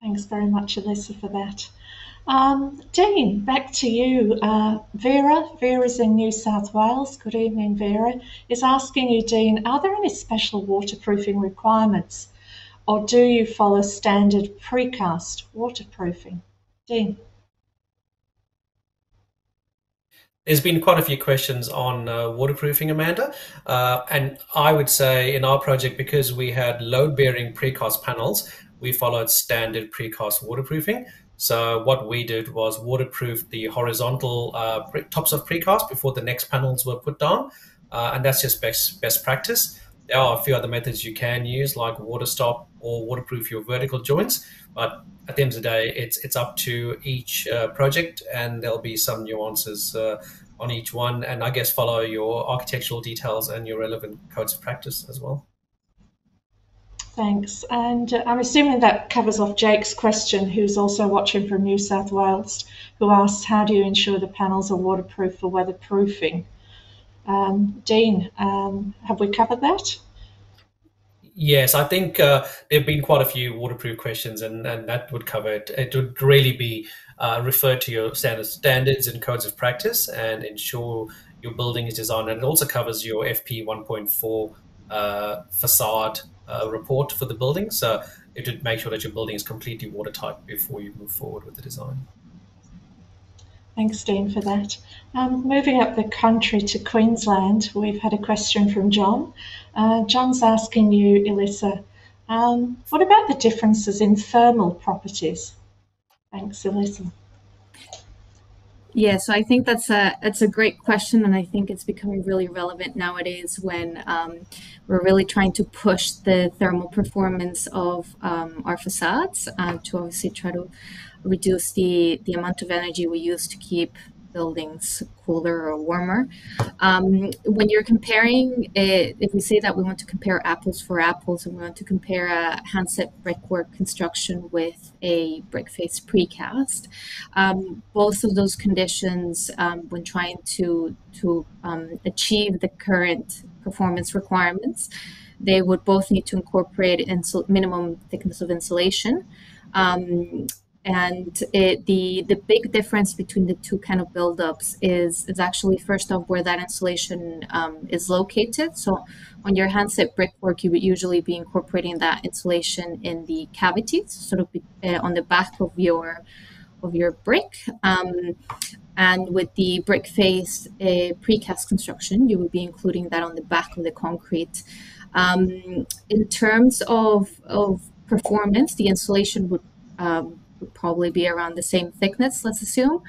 Thanks very much, Alyssa, for that. Um, Dean, back to you. Uh, Vera, Vera's in New South Wales. Good evening, Vera. Is asking you, Dean, are there any special waterproofing requirements or do you follow standard precast waterproofing? Dean. There's been quite a few questions on uh, waterproofing, Amanda. Uh, and I would say in our project, because we had load bearing precast panels, we followed standard precast waterproofing. So what we did was waterproof the horizontal uh, tops of precast before the next panels were put down, uh, and that's just best best practice. There are a few other methods you can use, like water stop or waterproof your vertical joints. But at the end of the day, it's it's up to each uh, project, and there'll be some nuances uh, on each one. And I guess follow your architectural details and your relevant codes of practice as well. Thanks. And uh, I'm assuming that covers off Jake's question, who's also watching from New South Wales, who asked, how do you ensure the panels are waterproof for weatherproofing? Um, Dean, um, have we covered that? Yes, I think uh, there have been quite a few waterproof questions, and, and that would cover it. It would really be uh, referred to your standard standards and codes of practice and ensure your building is designed. And it also covers your FP 1.4 uh, facade report for the building. So it would make sure that your building is completely watertight before you move forward with the design. Thanks, Dean, for that. Um, moving up the country to Queensland, we've had a question from John. Uh, John's asking you, Elissa, um, what about the differences in thermal properties? Thanks, Elissa. Yeah, so I think that's a it's a great question, and I think it's becoming really relevant nowadays when um, we're really trying to push the thermal performance of um, our facades uh, to obviously try to reduce the the amount of energy we use to keep buildings cooler or warmer. Um, when you're comparing, it, if we say that we want to compare apples for apples and we want to compare a handset brickwork construction with a brick face precast, um, both of those conditions, um, when trying to to um, achieve the current performance requirements, they would both need to incorporate minimum thickness of insulation. Um, and it, the the big difference between the two kind of buildups is is actually first off where that insulation um, is located. So on your handset brickwork, you would usually be incorporating that insulation in the cavities, sort of uh, on the back of your of your brick. Um, and with the brick face uh, precast construction, you would be including that on the back of the concrete. Um, in terms of, of performance, the insulation would um, would probably be around the same thickness, let's assume.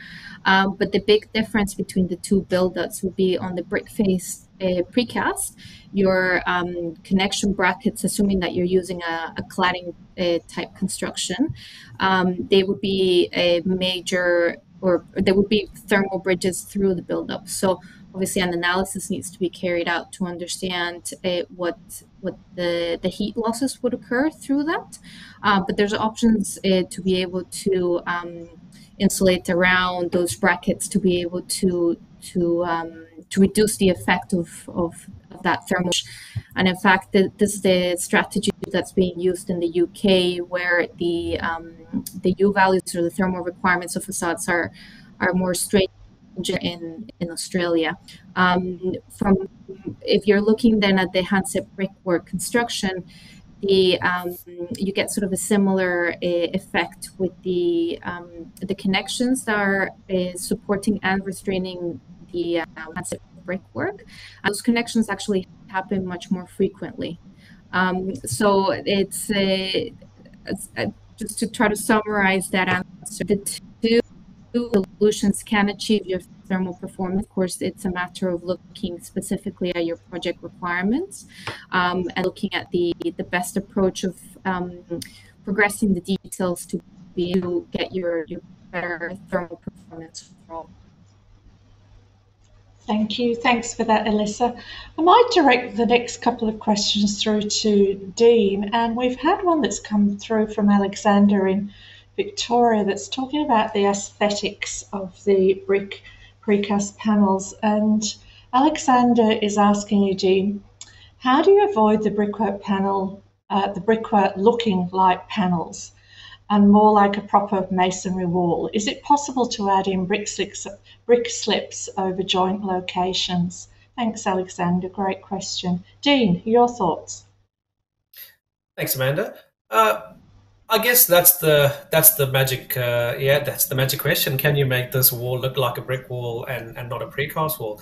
Um, but the big difference between the two build-ups would be on the brick face uh, precast, your um, connection brackets, assuming that you're using a, a cladding uh, type construction, um, they would be a major or there would be thermal bridges through the buildup. So obviously an analysis needs to be carried out to understand uh, what what the, the heat losses would occur through that. Uh, but there's options uh, to be able to um, insulate around those brackets to be able to to um, to reduce the effect of, of, of that thermal. And in fact, the, this is the strategy that's being used in the UK, where the um, the U values or the thermal requirements of facades are are more straight in in Australia. Um, from if you're looking then at the handset brickwork construction, the um, you get sort of a similar uh, effect with the um, the connections that are uh, supporting and restraining the uh, brickwork. those connections actually happen much more frequently. Um, so it's, a, just to try to summarize that answer. The solutions can achieve your thermal performance. Of course, it's a matter of looking specifically at your project requirements um, and looking at the, the best approach of um, progressing the details to be to get your, your better thermal performance overall. Thank you. Thanks for that, Alyssa. I might direct the next couple of questions through to Dean, and we've had one that's come through from Alexander in Victoria that's talking about the aesthetics of the brick precast panels. And Alexander is asking you, Dean, how do you avoid the brickwork panel, uh, the brickwork looking like panels? and more like a proper masonry wall? Is it possible to add in brick slips, brick slips over joint locations? Thanks, Alexander. Great question. Dean, your thoughts? Thanks, Amanda. Uh, I guess that's the that's the magic. Uh, yeah, that's the magic question. Can you make this wall look like a brick wall and, and not a precast wall?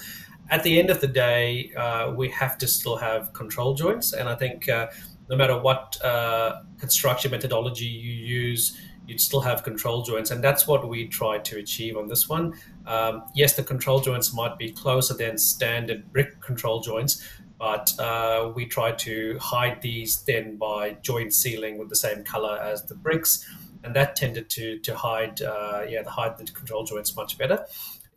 At the end of the day, uh, we have to still have control joints, and I think uh, no matter what uh, construction methodology you use, you'd still have control joints. And that's what we tried to achieve on this one. Um, yes, the control joints might be closer than standard brick control joints, but uh, we tried to hide these then by joint sealing with the same color as the bricks. And that tended to, to hide, uh, yeah, the hide the control joints much better.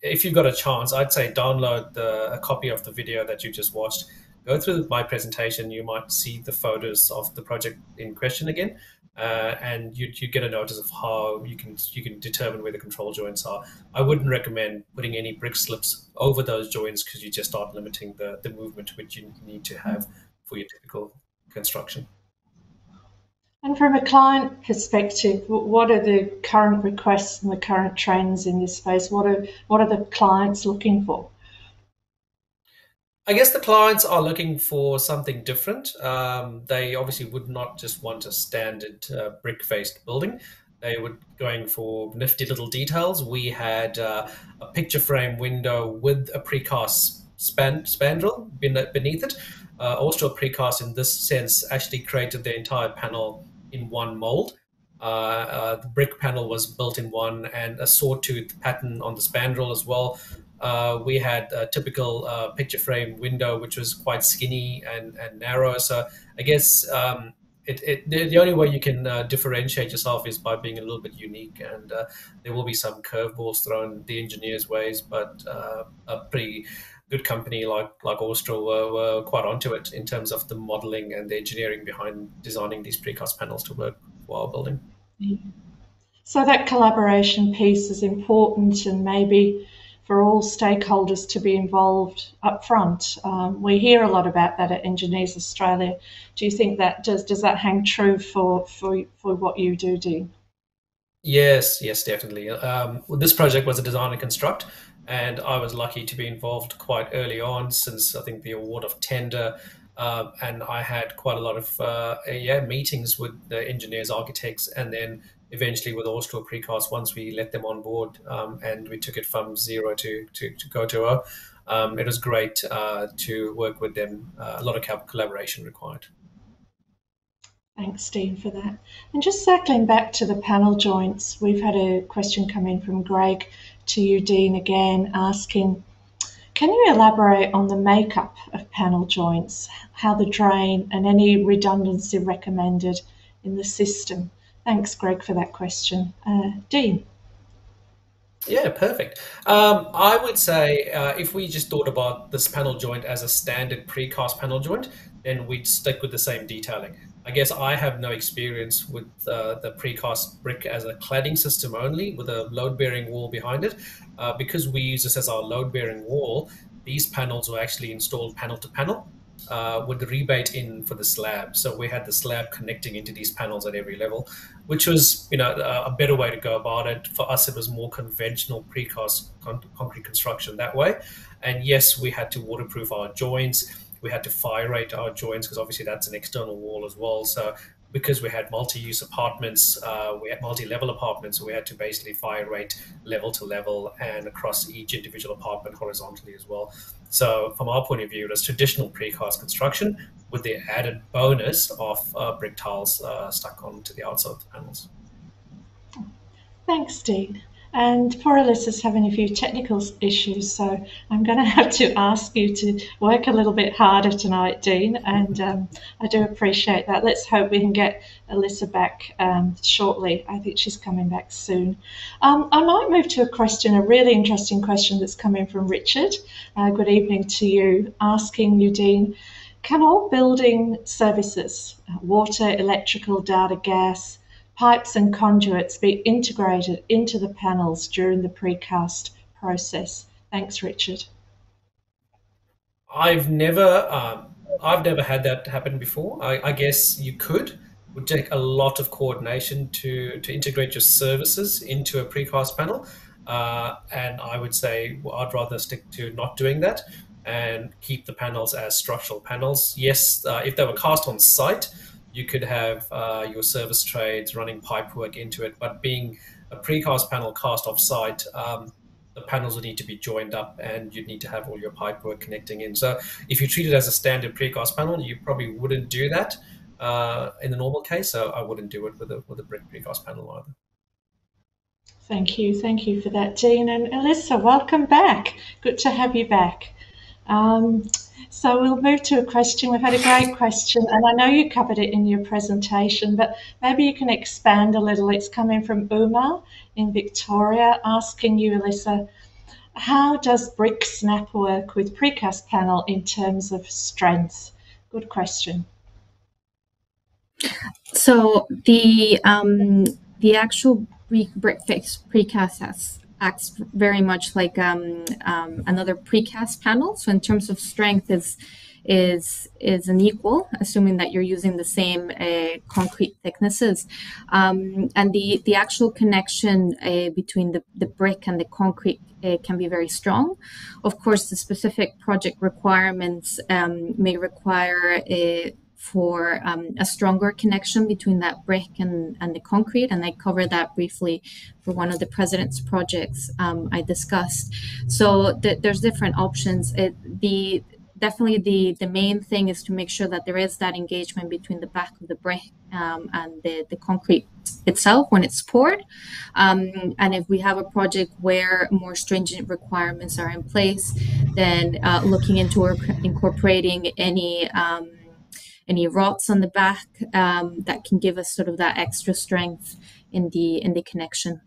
If you've got a chance, I'd say download the, a copy of the video that you just watched go through my presentation, you might see the photos of the project in question again, uh, and you you get a notice of how you can you can determine where the control joints are. I wouldn't recommend putting any brick slips over those joints because you just start limiting the the movement which you need to have for your typical construction. And from a client perspective, what are the current requests and the current trends in this space? What are what are the clients looking for? I guess the clients are looking for something different. Um, they obviously would not just want a standard uh, brick-faced building. They were going for nifty little details. We had uh, a picture frame window with a precast span spandrel beneath it. Uh, Austral precast, in this sense, actually created the entire panel in one mold. Uh, uh, the brick panel was built in one, and a sawtooth pattern on the spandrel as well uh, we had a typical uh, picture frame window, which was quite skinny and, and narrow. So I guess um, it, it, the only way you can uh, differentiate yourself is by being a little bit unique. And uh, there will be some curveballs thrown the engineers' ways, but uh, a pretty good company like like Austral were, were, quite onto it in terms of the modeling and the engineering behind designing these precast panels to work while building. So that collaboration piece is important, and maybe for all stakeholders to be involved up front. Um, we hear a lot about that at Engineers Australia. Do you think that does does that hang true for for, for what you do, Dean? Yes, yes, definitely. Um, this project was a design and construct, and I was lucky to be involved quite early on, since I think the award of tender. Uh, and I had quite a lot of uh, yeah meetings with the engineers, architects, and then eventually with Austral Precast, once we let them on board um, and we took it from zero to, to, to go to O, um, it was great uh, to work with them. Uh, a lot of collaboration required. Thanks, Dean, for that. And just circling back to the panel joints, we've had a question come in from Greg to you, Dean, again, asking, can you elaborate on the makeup of panel joints, how the drain and any redundancy recommended in the system? Thanks, Greg, for that question. Uh, Dean. Yeah, perfect. Um, I would say uh, if we just thought about this panel joint as a standard precast panel joint, then we'd stick with the same detailing. I guess I have no experience with uh, the precast brick as a cladding system only with a load bearing wall behind it. Uh, because we use this as our load bearing wall, these panels were actually installed panel to panel uh, with the rebate in for the slab. So we had the slab connecting into these panels at every level, which was you know a, a better way to go about it. For us, it was more conventional precast con- concrete construction that way. And yes, we had to waterproof our joints we had to fire rate our joints because obviously that's an external wall as well. So because we had multi-use apartments, uh, we had multi-level apartments, so we had to basically fire rate level to level and across each individual apartment horizontally as well. So from our point of view, it was traditional precast construction with the added bonus of uh, brick tiles uh, stuck onto the outside of the panels. Thanks, Dean. And poor Alyssa's having a few technical issues, so I'm going to have to ask you to work a little bit harder tonight, Dean. And um, I do appreciate that. Let's hope we can get Alyssa back um, shortly. I think she's coming back soon. Um, I might move to a question, a really interesting question that's coming from Richard. Uh, good evening to you, asking you, Dean. Can all building services, water, electrical, data, gas, pipes and conduits be integrated into the panels during the precast process? Thanks, Richard. I've never, um, I've never had that happen before. I, I guess you could. It would take a lot of coordination to to integrate your services into a precast panel, uh, and I would say well, I'd rather stick to not doing that and keep the panels as structural panels. Yes, uh, if they were cast on site, you could have uh, your service trades running pipe work into it, but being a precast panel cast off site, um, the panels would need to be joined up and you'd need to have all your pipe work connecting in. So if you treat it as a standard precast panel, you probably wouldn't do that uh, in the normal case. So I wouldn't do it with a, with a brick precast panel either. Thank you. Thank you for that, Dean. And Alyssa, welcome back. Good to have you back. Um, so we'll move to a question. We've had a great question, and I know you covered it in your presentation, but maybe you can expand a little. It's coming from Uma in Victoria, asking you, Alyssa, how does brick snap work with precast panel in terms of strength? Good question. So the um, the actual brick face precast has acts very much like um, um, another precast panel. So in terms of strength, is is is an equal, assuming that you're using the same uh, concrete thicknesses, um, and the the actual connection uh, between the, the brick and the concrete uh, can be very strong. Of course, the specific project requirements um, may require a for um, a stronger connection between that brick and, and the concrete. And I covered that briefly for one of the president's projects um, I discussed. So th- there's different options. It, the definitely the the main thing is to make sure that there is that engagement between the back of the brick um, and the, the concrete itself when it's poured um, and if we have a project where more stringent requirements are in place then uh, looking into incorporating any um, any rods on the back um, that can give us sort of that extra strength in the in the connection.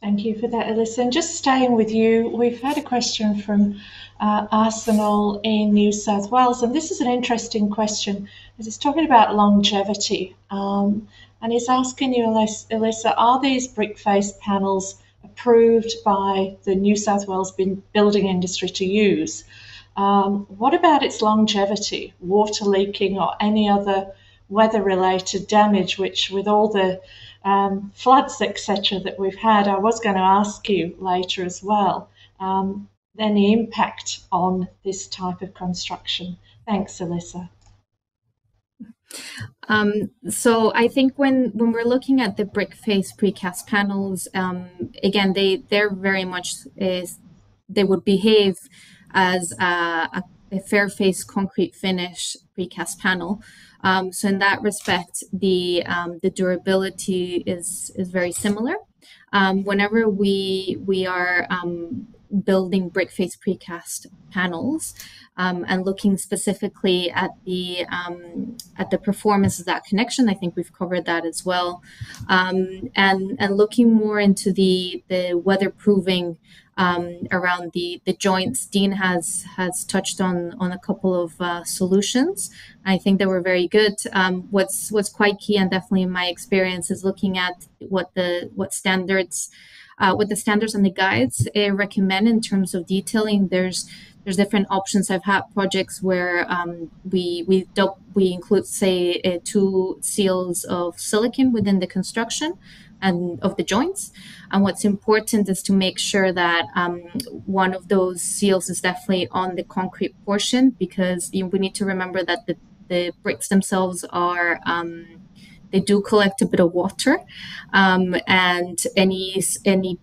Thank you for that, Alyssa. And just staying with you, we've had a question from uh, Arsenal in New South Wales, and this is an interesting question it's talking about longevity. Um, and he's asking you, Alyssa, are these brick face panels approved by the New South Wales building industry to use? Um, what about its longevity, water leaking, or any other weather related damage, which, with all the um, floods, etc., that we've had, I was going to ask you later as well, um, any impact on this type of construction? Thanks, Alyssa. Um, so I think when when we're looking at the brick face precast panels, um, again they they're very much they would behave as a, a, a fair face concrete finish precast panel. Um, so in that respect, the um, the durability is is very similar. Um, whenever we we are um, building brick face precast panels um, and looking specifically at the um, at the performance of that connection, I think we've covered that as well, and and looking more into the the weatherproofing um, around the the joints. Dean has has touched on on a couple of uh, solutions. I think they were very good. Um, what's what's quite key, and definitely in my experience, is looking at what the what standards. Uh, what the standards and the guides uh, recommend in terms of detailing. There's there's different options. I've had projects where um, we we we include say uh, two seals of silicone within the construction, and of the joints. And what's important is to make sure that um, one of those seals is definitely on the concrete portion because you we need to remember that the, the bricks themselves are. Um, they do collect a bit of water, um, and any any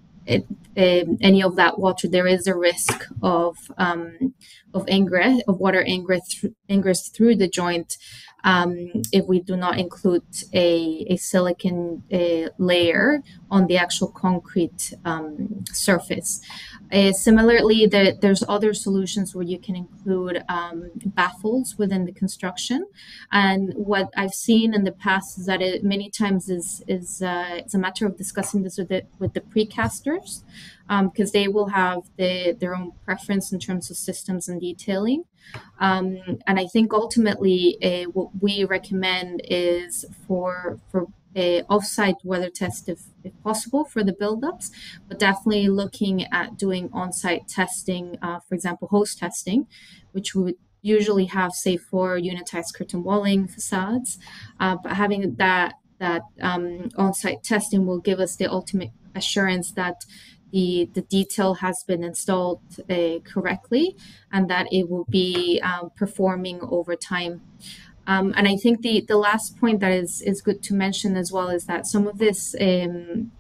um, any of that water, there is a risk of um, of ingress of water ingress, ingress through the joint um, if we do not include a, a silicone layer on the actual concrete um, surface. Uh, similarly, the, there's other solutions where you can include um, baffles within the construction. And what I've seen in the past is that it many times is is uh, it's a matter of discussing this with the with the precasters because um, they will have the, their own preference in terms of systems and detailing. Um, and I think ultimately uh, what we recommend is for for a offsite weather test if, if possible for the buildups, but definitely looking at doing on-site testing, uh, for example, hose testing, which we would usually have, say, for unitized curtain walling facades. Uh, but having that that um, on-site testing will give us the ultimate assurance that the, the detail has been installed uh, correctly and that it will be um, performing over time. Um, and I think the, the last point that is, is good to mention as well is that some of this um,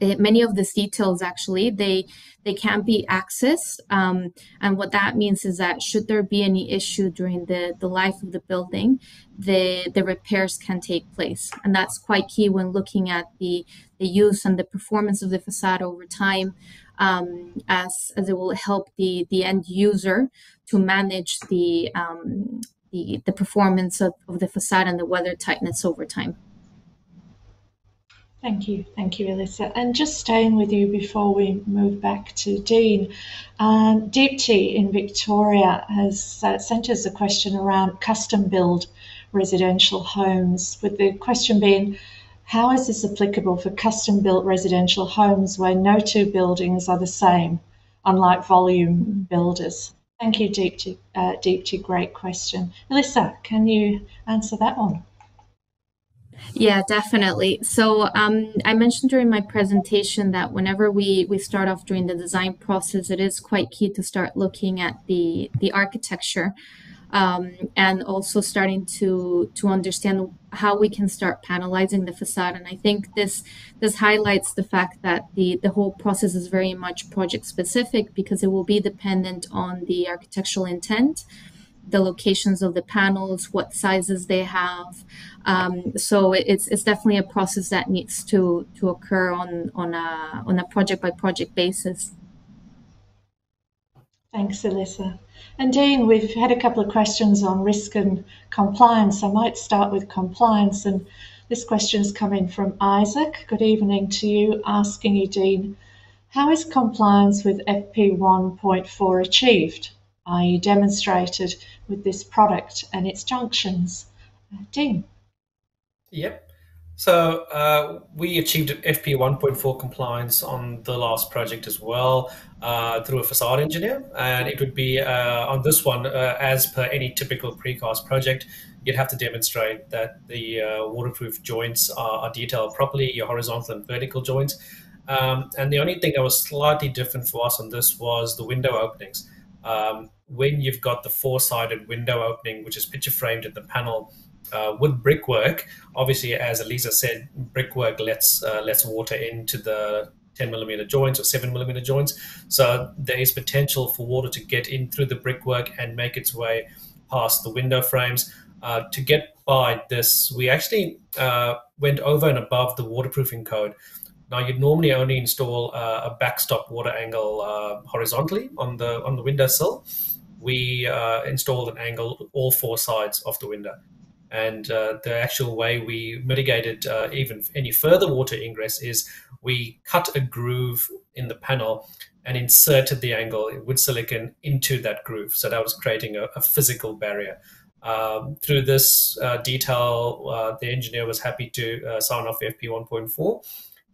eh, many of these details actually they they can be accessed um, and what that means is that should there be any issue during the the life of the building the the repairs can take place and that's quite key when looking at the the use and the performance of the facade over time um, as as it will help the the end user to manage the um, the, the performance of, of the facade and the weather tightness over time. Thank you. Thank you, Alyssa. And just staying with you before we move back to Dean, um, Deepti in Victoria has uh, sent us a question around custom build residential homes, with the question being, how is this applicable for custom built residential homes where no two buildings are the same, unlike volume builders? Thank you, Deepti. Uh, Deepti, great question. Alyssa, can you answer that one? Yeah, definitely. So um, I mentioned during my presentation that whenever we, we start off during the design process, it is quite key to start looking at the, the architecture um, and also starting to to understand how we can start panelizing the facade. And I think this this highlights the fact that the the whole process is very much project specific because it will be dependent on the architectural intent the locations of the panels, what sizes they have. Um, so it's it's definitely a process that needs to to occur on on a on a project by project basis. Thanks, Alyssa. And Dean, we've had a couple of questions on risk and compliance. I might start with compliance. And this question is coming from Isaac. Good evening to you, asking you, Dean, how is compliance with FP 1.4 achieved? i.e., demonstrated with this product and its junctions. Uh, Dean. Yep. So uh, we achieved FP 1.4 compliance on the last project as well uh, through a facade engineer, and it would be uh, on this one uh, as per any typical precast project. You'd have to demonstrate that the uh, waterproof joints are, are, detailed properly, your horizontal and vertical joints. Um, and the only thing that was slightly different for us on this was the window openings. Um, when you've got the four-sided window opening, which is picture framed in the panel uh, with brickwork, obviously, as Elisa said, brickwork lets uh, lets water into the 10 millimeter joints or 7 millimeter joints. So there is potential for water to get in through the brickwork and make its way past the window frames. Uh, to get by this, we actually uh, went over and above the waterproofing code. Now you'd normally only install uh, a backstop water angle uh, horizontally on the on the windowsill. We installed an angle all four sides of the window, and uh, the actual way we mitigated uh, even any further water ingress is we cut a groove in the panel and inserted the angle wood silicone into that groove. So that was creating a, a physical barrier. Um, through this uh, detail, uh, the engineer was happy to uh, sign off FP 1.4.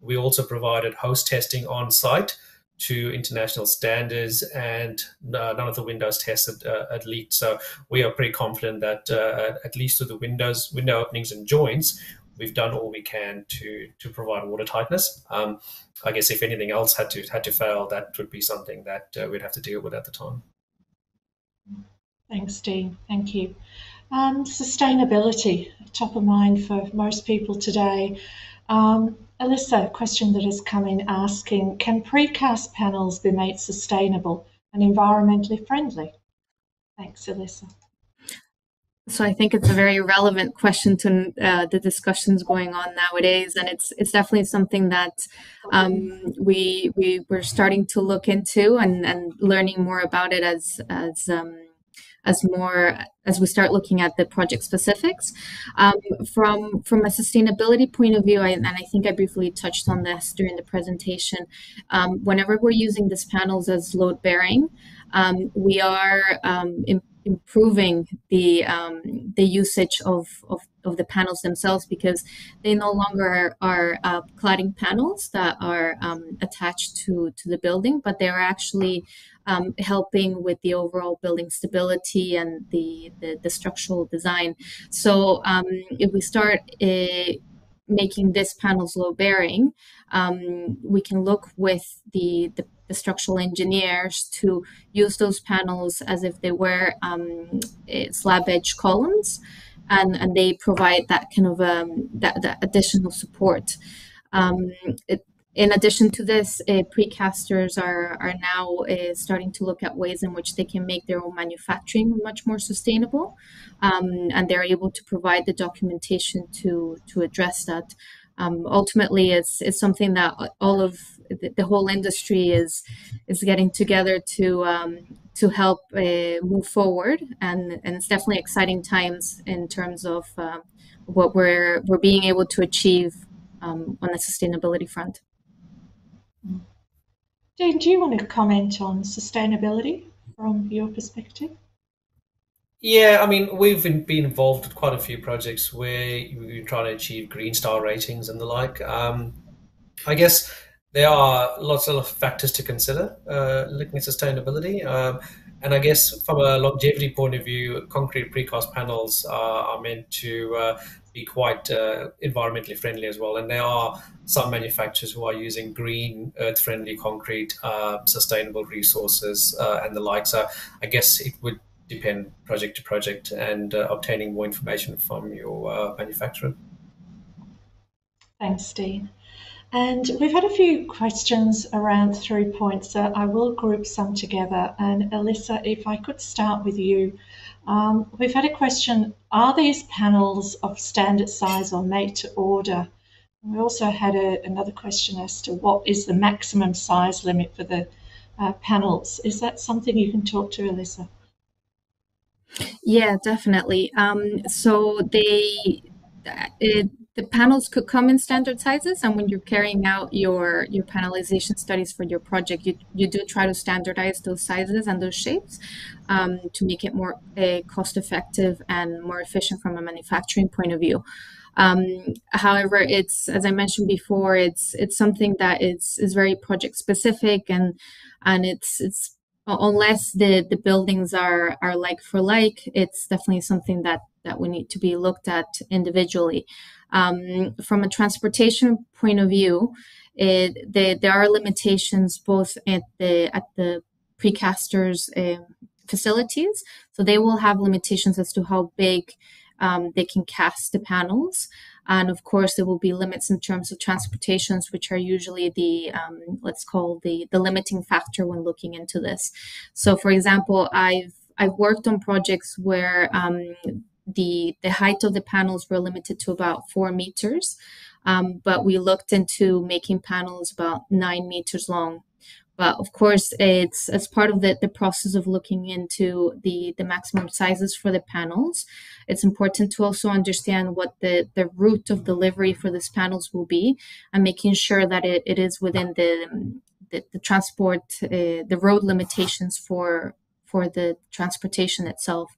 We also provided hose testing on site to international standards, and uh, none of the windows tested uh, had leaked. So we are pretty confident that uh, at least to the windows, window openings and joints, we've done all we can to to provide water tightness. Um, I guess if anything else had to had to fail, that would be something that uh, we'd have to deal with at the time. Thanks, Dean. Thank you. Um, sustainability, top of mind for most people today. Um, Alyssa, question that has come in asking Can precast panels be made sustainable and environmentally friendly? Thanks, Alyssa. So I think it's a very relevant question to uh, the discussions going on nowadays, and it's it's definitely something that um, we we we're starting to look into and, and learning more about it as as um, as more as we start looking at the project specifics. Um, from from a sustainability point of view, I, and I think I briefly touched on this during the presentation. Um, whenever we're using these panels as load bearing, um, we are um, improving the um, the usage of, of, of the panels themselves because they no longer are uh, cladding panels that are um, attached to to the building, but they are actually um, helping with the overall building stability and the the, the structural design. So um, if we start uh, making this panels load bearing, um, we can look with the, the, the structural engineers to use those panels as if they were um, eh, slab edge columns, and and they provide that kind of um, that, that additional support. Um, it, in addition to this, uh, precasters are, are now uh, starting to look at ways in which they can make their own manufacturing much more sustainable. Um, and they're able to provide the documentation to, to address that. Um, ultimately, it's, it's something that all of the, the, whole industry is, is getting together to, um, to help uh, move forward. And, and it's definitely exciting times in terms of uh, what we're, we're being able to achieve um, on the sustainability front. Dean, do you want to comment on sustainability from your perspective? Yeah, I mean, we've been involved with quite a few projects where we're trying to achieve green star ratings and the like. Um, I guess there are lots of factors to consider uh, looking at sustainability. Um, and I guess from a longevity point of view, concrete precast panels are, are meant to uh, be quite uh, environmentally friendly as well. And there are some manufacturers who are using green, earth-friendly concrete, uh, sustainable resources, uh, and the like. So I guess it would depend project to project and uh, obtaining more information from your uh, manufacturer. Thanks, Dean. And we've had a few questions around three points. So I will group some together. And Alyssa, if I could start with you. Um, we've had a question Are these panels of standard size or made to order? we also had a, another question as to what is the maximum size limit for the uh, panels. Is that something you can talk to, Alyssa? Yeah, definitely. Um, so they. It, the panels could come in standard sizes, and when you're carrying out your your panelization studies for your project, you, you do try to standardize those sizes and those shapes um, to make it more uh, cost effective and more efficient from a manufacturing point of view. Um, however, it's as I mentioned before, it's it's something that is is very project specific and and it's it's unless the the buildings are are like for like, it's definitely something that that we need to be looked at individually. Um, from a transportation point of view, it, the, there are limitations both at the at the precasters uh, facilities. So they will have limitations as to how big um, they can cast the panels. And of course, there will be limits in terms of transportations, which are usually the, um, let's call the, the limiting factor when looking into this. So for example, I've, I've worked on projects where um, the the height of the panels were limited to about four meters, um, but we looked into making panels about nine meters long. But of course, it's as part of the, the process of looking into the, the maximum sizes for the panels. It's important to also understand what the, the route of delivery for these panels will be and making sure that it, it is within the, the, the transport, uh, the road limitations for for the transportation itself.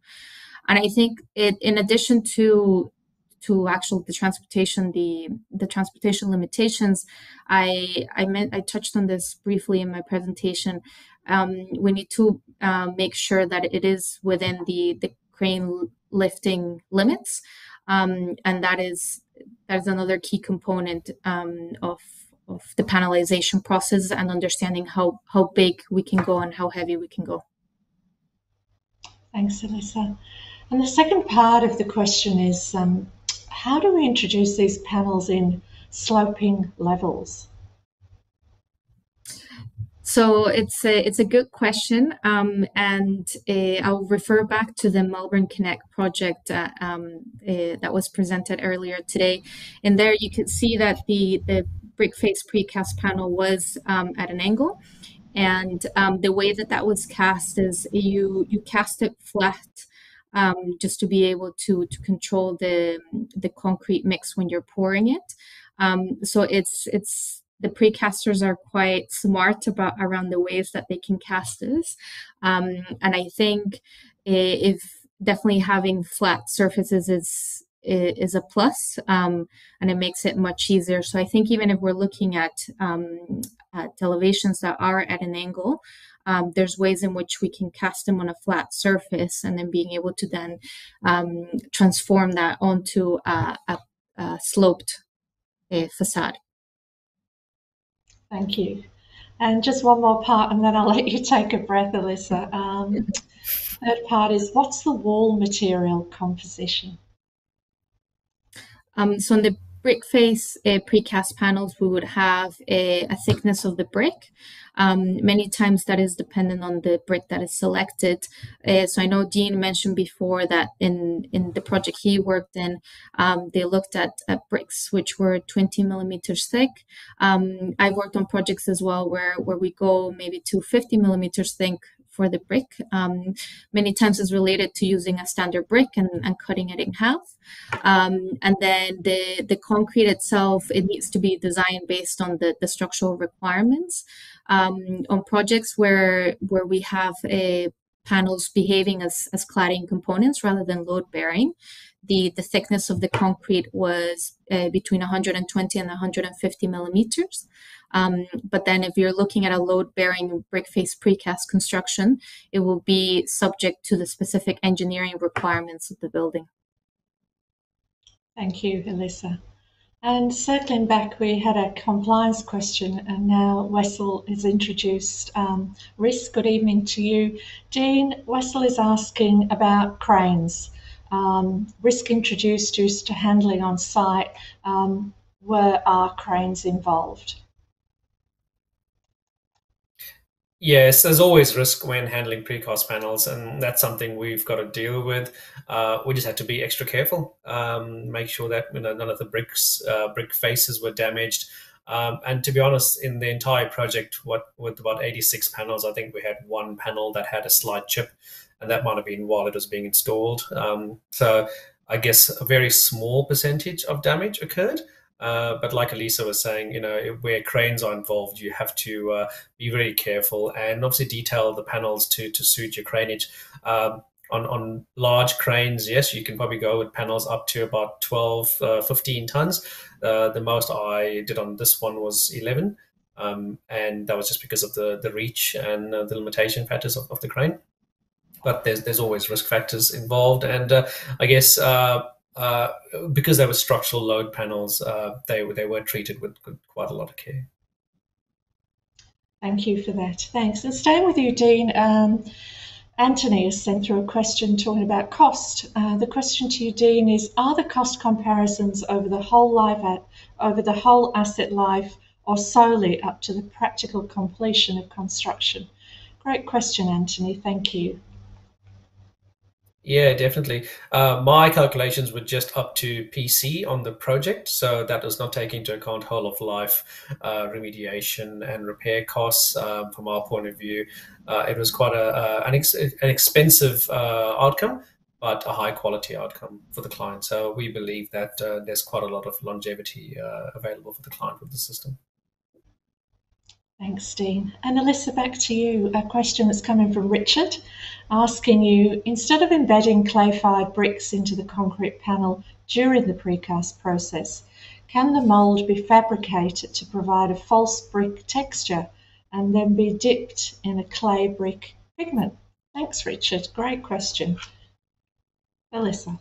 And I think it, in addition to to actual the transportation the the transportation limitations i i meant i touched on this briefly in my presentation um, we need to uh, make sure that it is within the the crane lifting limits um, and that is that is another key component um, of of the panelization process and understanding how how big we can go and how heavy we can go. Thanks alyssa and the second part of the question is um, how do we introduce these panels in sloping levels? So it's a, it's a good question, um, and uh, I'll refer back to the Melbourne Connect project uh, um, uh, that was presented earlier today. And there you can see that the, the brick face precast panel was um, at an angle, and um, the way that that was cast is you you cast it flat um, just to be able to to control the the concrete mix when you're pouring it. Um, so it's it's the precasters are quite smart about around the ways that they can cast this, um, and I think if definitely having flat surfaces is is a plus, um, and it makes it much easier. So I think even if we're looking at, um, at elevations that are at an angle, um, there's ways in which we can cast them on a flat surface and then being able to then um, transform that onto a, a, a sloped uh, facade. Thank you. And just one more part, and then I'll let you take a breath, Alyssa. Um, third part is what's the wall material composition? Um, so in the brick face uh, precast panels, we would have a, a thickness of the brick. Um, many times that is dependent on the brick that is selected. Uh, so I know Dean mentioned before that in, in the project he worked in, um, they looked at, at, bricks which were 20 millimeters thick. Um, I've worked on projects as well where, where we go maybe to 50 millimeters thick for the brick. Um, many times is related to using a standard brick and, and cutting it in half. Um, and then the, the concrete itself, it needs to be designed based on the, the structural requirements. Um, on projects where, where we have a panels behaving as, as cladding components rather than load bearing. The, the thickness of the concrete was uh, between 120 and 150 millimeters. Um, but then if you're looking at a load bearing brick face precast construction, it will be subject to the specific engineering requirements of the building. Thank you, Alyssa. And circling back, we had a compliance question, and now Wessel is introduced. Um, Risk, good evening to you. Dean, Wessel is asking about cranes. Um, risk introduced used to handling on site. Um, were our cranes involved? Yes, there's always risk when handling precast panels, and that's something we've got to deal with. Uh, we just had to be extra careful, um, make sure that you know, none of the bricks, uh, brick faces were damaged. Um, and to be honest, in the entire project, what with about 86 panels, I think we had one panel that had a slight chip, and that might have been while it was being installed. Um, so I guess a very small percentage of damage occurred. Uh, but like Elisa was saying, you know, where cranes are involved, you have to uh, be very careful and obviously detail the panels to to suit your craneage. Um, on, on large cranes, yes, you can probably go with panels up to about 12, uh, 15 tons. Uh, the most I did on this one was 11. Um, and that was just because of the, the reach and uh, the limitation factors of, of the crane. But there's, there's always risk factors involved. And uh, I guess uh, because they were structural load panels, uh, they were they were treated with quite a lot of care. Thank you for that. Thanks. And staying with you, Dean. Um, Anthony has sent through a question talking about cost. Uh, the question to you, Dean, is: Are the cost comparisons over the whole life at, over the whole asset life, or solely up to the practical completion of construction? Great question, Anthony. Thank you. Yeah, definitely. Uh, my calculations were just up to PC on the project, so that does not take into account whole of life uh, remediation and repair costs. Um, from our point of view, uh, it was quite a, uh, an, ex- an, expensive uh, outcome, but a high quality outcome for the client. So we believe that uh, there's quite a lot of longevity available for the client with the system. Thanks, Dean. And Alyssa, back to you. A question that's coming from Richard asking you instead of embedding clay fired bricks into the concrete panel during the precast process, can the mould be fabricated to provide a false brick texture and then be dipped in a clay brick pigment? Thanks, Richard. Great question. Alyssa.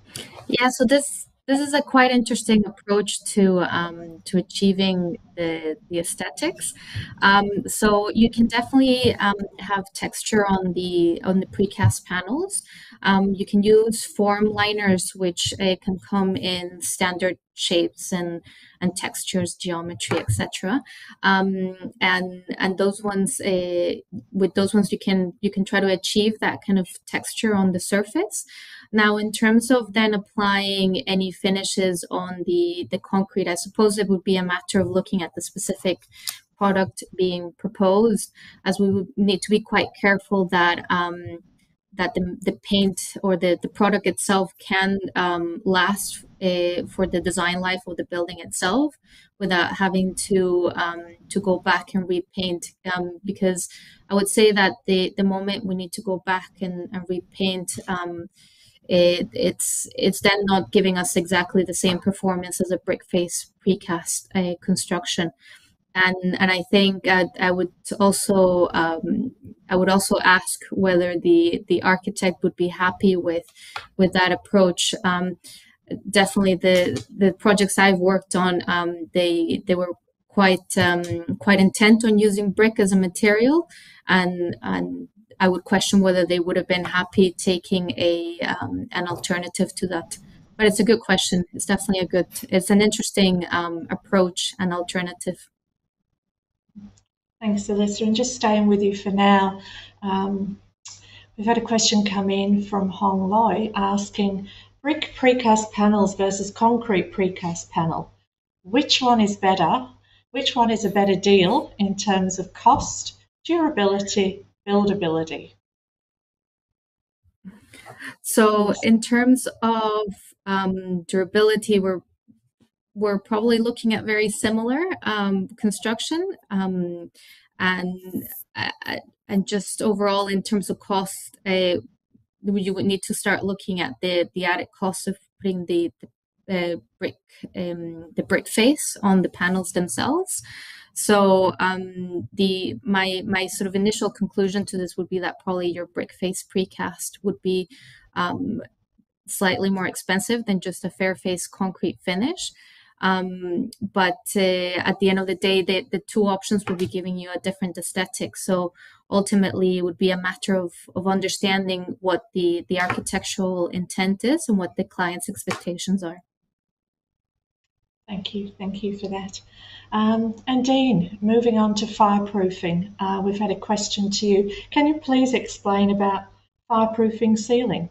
Yeah, so this this is a quite interesting approach to um, to achieving the the aesthetics. Um, so you can definitely um, have texture on the on the precast panels. Um, you can use form liners, which uh, can come in standard shapes and and textures, geometry, etc. Um, and and those ones, uh, with those ones, you can you can try to achieve that kind of texture on the surface. Now, in terms of then applying any finishes on the, the concrete, I suppose it would be a matter of looking at the specific product being proposed, as we would need to be quite careful that um, that the, the paint or the, the product itself can um, last uh, for the design life of the building itself without having to um, to go back and repaint. Um, because I would say that the the moment we need to go back and, and repaint um, it, it's it's then not giving us exactly the same performance as a brick face precast uh, construction and and I think I, I would also um, I would also ask whether the the architect would be happy with with that approach. Um, definitely, the the projects I've worked on, um, they they were quite um, quite intent on using brick as a material, and and I would question whether they would have been happy taking a um, an alternative to that. But it's a good question. It's definitely a good. It's an interesting um, approach and alternative. Thanks, Alyssa. And just staying with you for now, um, we've had a question come in from Hong Loi asking brick precast panels versus concrete precast panel. Which one is better? Which one is a better deal in terms of cost, durability, buildability? So, in terms of um, durability, we're we're probably looking at very similar um, construction, um, and uh, and just overall in terms of cost, uh, you would need to start looking at the the added cost of putting the, the uh, brick um, the brick face on the panels themselves. So um, the my my sort of initial conclusion to this would be that probably your brick face precast would be um, slightly more expensive than just a fair face concrete finish. Um, but uh, at the end of the day, the, the two options will be giving you a different aesthetic. So ultimately, it would be a matter of, of understanding what the, the architectural intent is and what the client's expectations are. Thank you. Thank you for that. Um, and Dean, moving on to fireproofing, uh, we've had a question to you. Can you please explain about fireproofing sealing?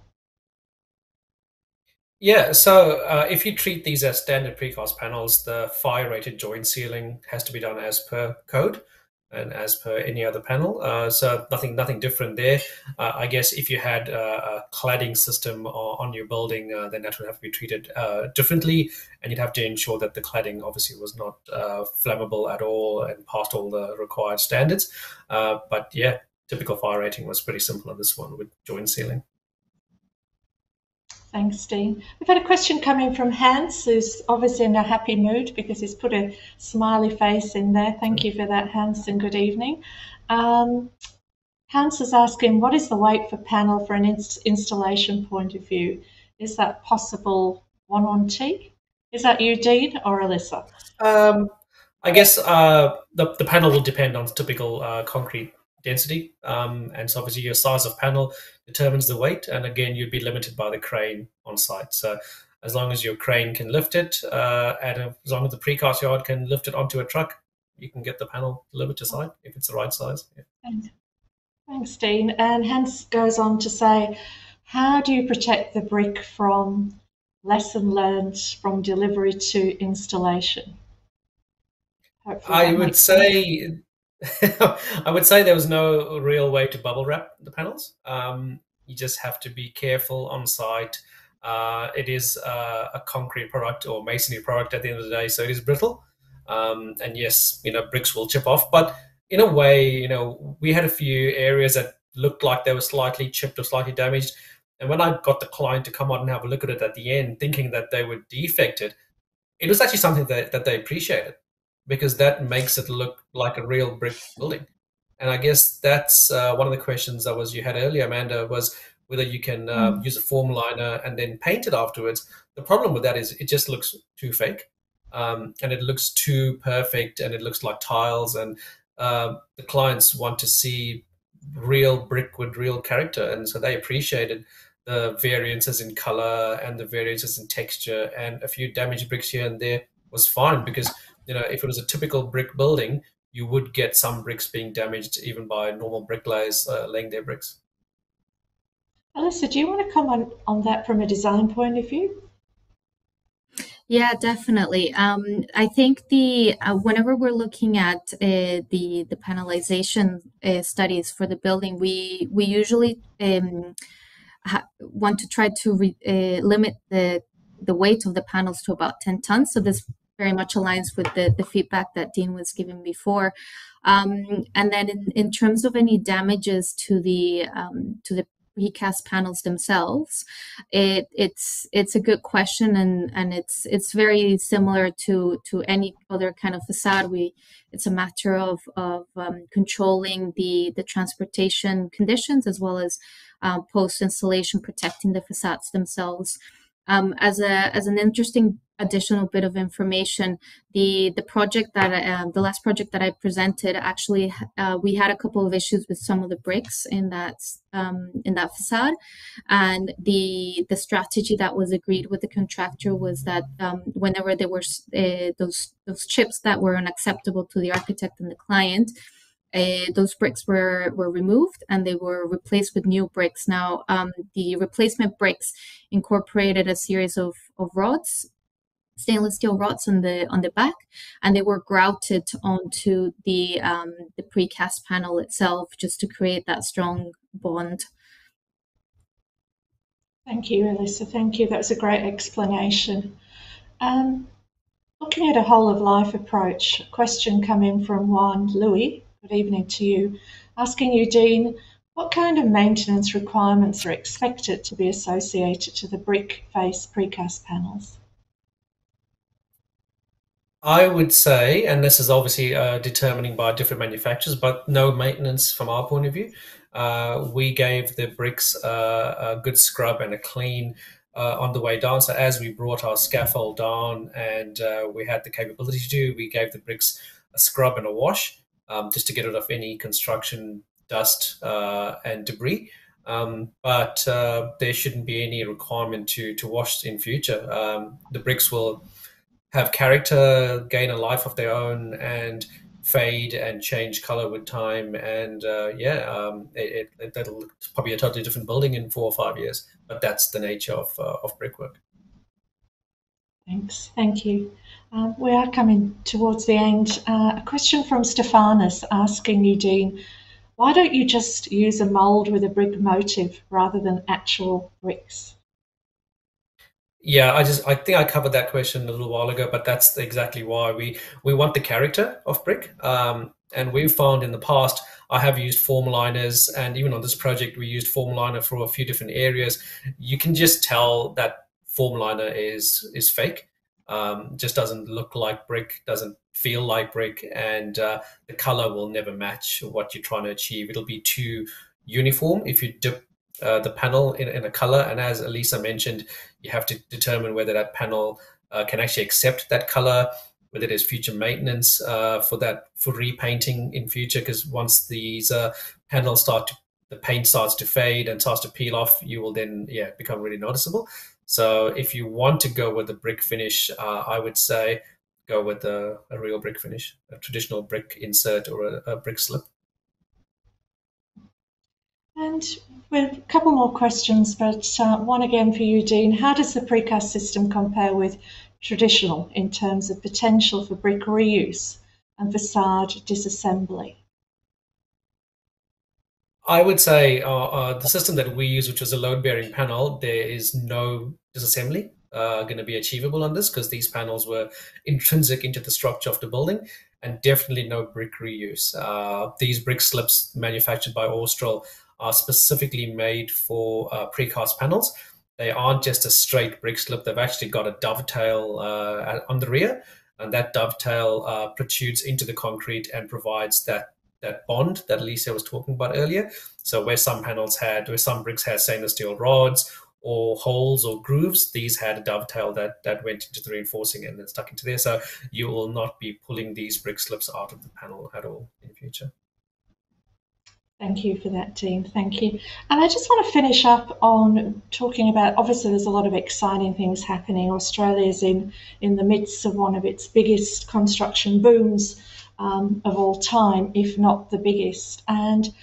Yeah, so uh, if you treat these as standard precast panels, the fire rated joint sealing has to be done as per code and as per any other panel. Uh, so nothing, nothing different there. Uh, I guess if you had uh, a cladding system on your building, uh, then that would have to be treated uh, differently, and you'd have to ensure that the cladding obviously was not uh, flammable at all and passed all the required standards. but yeah, typical fire rating was pretty simple on this one with joint sealing. Thanks, Dean. We've had a question coming from Hans, who's obviously in a happy mood because he's put a smiley face in there. Thank you for that, Hans, and good evening. Um, Hans is asking, what is the weight for panel for an inst installation point of view? Is that possible one on T? Is that you, Dean, or Alyssa? Um, I guess uh, the, the panel will depend on typical uh, concrete density. Um, and so obviously your size of panel determines the weight. And again, you'd be limited by the crane on site. So as long as your crane can lift it, uh, and as long as the precast yard can lift it onto a truck, you can get the panel delivered to site if it's the right size. Yeah. Thanks, Dean. And Hans goes on to say, how do you protect the brick from lesson learned from delivery to installation? Hopefully I would say sense. I would say there was no real way to bubble wrap the panels. Um, you just have to be careful on site. Uh, it is uh, a concrete product or masonry product at the end of the day, so it is brittle. Um, and yes, you know, bricks will chip off, but in a way, you know, we had a few areas that looked like they were slightly chipped or slightly damaged. And when I got the client to come out and have a look at it at the end, thinking that they were defected, it was actually something that, that they appreciated because that makes it look like a real brick building. And I guess that's uh, one of the questions that was you had earlier, Amanda, was whether you can uh, mm. use a form liner and then paint it afterwards. The problem with that is it just looks too fake, um, and it looks too perfect, and it looks like tiles. And uh, the clients want to see real brick with real character, and so they appreciated the variances in color and the variances in texture, and a few damaged bricks here and there was fine because you know if it was a typical brick building you would get some bricks being damaged even by normal bricklayers uh, laying their bricks. Alyssa, do you want to comment on that from a design point of view? Yeah, definitely. Um, I think the uh, whenever we're looking at uh, the the panelization uh, studies for the building, we we usually um, want to try to re- uh, limit the the weight of the panels to about ten tons. So this very much aligns with the, the feedback that Dean was giving before. Um, and then in, in terms of any damages to the um, to the precast panels themselves, it, it's it's a good question and, and it's it's very similar to to any other kind of facade. We it's a matter of of um, controlling the the transportation conditions as well as uh, post installation protecting the facades themselves. Um, as a as an interesting additional bit of information the the project that uh, the last project that i presented actually uh, we had a couple of issues with some of the bricks in that um, in that facade and the the strategy that was agreed with the contractor was that um, whenever there were uh, those those chips that were unacceptable to the architect and the client uh, those bricks were, were removed and they were replaced with new bricks. Now, um, the replacement bricks incorporated a series of, of rods stainless steel rods on the on the back, and they were grouted onto the um, the precast panel itself just to create that strong bond. Thank you, Alyssa. Thank you. That was a great explanation. Um, looking at a whole of life approach, a question coming in from Juan Louis. Good evening to you. Asking you, Dean, what kind of maintenance requirements are expected to be associated to the brick face precast panels? I would say, and this is obviously uh, determining by different manufacturers, but no maintenance from our point of view. Uh, we gave the bricks uh, a good scrub and a clean uh, on the way down. So as we brought our scaffold down and uh, we had the capability to do, we gave the bricks a scrub and a wash um, just to get rid of any construction dust uh, and debris. Um, but there shouldn't be any requirement to to wash in future. Um, the bricks will have character, gain a life of their own, and fade and change color with time. And uh, yeah, um, it, it, that'll probably a totally different building in four or five years. But that's the nature of uh, of brickwork. Thanks. Thank you. Um, we are coming towards the end. Uh, a question from Stephanus asking you, Dean, why don't you just use a mold with a brick motive rather than actual bricks? Yeah, I just I think I covered that question a little while ago, but that's exactly why we we want the character of brick. Um, and we've found in the past I have used form liners, and even on this project we used form liner for a few different areas. You can just tell that form liner is is fake. Um, just doesn't look like brick, doesn't feel like brick, and uh, the color will never match what you're trying to achieve. It'll be too uniform if you dip uh, the panel in, in a color. And as Elisa mentioned, you have to determine whether that panel uh, can actually accept that color, whether there's future maintenance uh, for that for repainting in future. Because once these uh, panels start to the paint starts to fade and starts to peel off, you will then yeah become really noticeable. So if you want to go with a brick finish, uh, I would say go with a, a, real brick finish, a traditional brick insert or a, a brick slip. And a couple more questions, but uh, one again for you, Dean. How does the precast system compare with traditional in terms of potential for brick reuse and facade disassembly? I would say uh, uh, the system that we use, which is a load-bearing panel, there is no disassembly uh, going to be achievable on this because these panels were intrinsic into the structure of the building. and definitely no brick reuse. Uh, these brick slips manufactured by Austral are specifically made for uh, precast panels. They aren't just a straight brick slip, they've actually got a dovetail uh, on the rear, and that dovetail uh, protrudes into the concrete and provides that that bond that Lisa was talking about earlier. So where some panels had, where some bricks had stainless steel rods or holes or grooves, these had a dovetail that that went into the reinforcing and then stuck into there. So you will not be pulling these brick slips out of the panel at all in the future. Thank you for that, Dean. Thank you. And I just want to finish up on talking about obviously, there's a lot of exciting things happening. Australia's in, in the midst of one of its biggest construction booms um, of all time, if not the biggest. And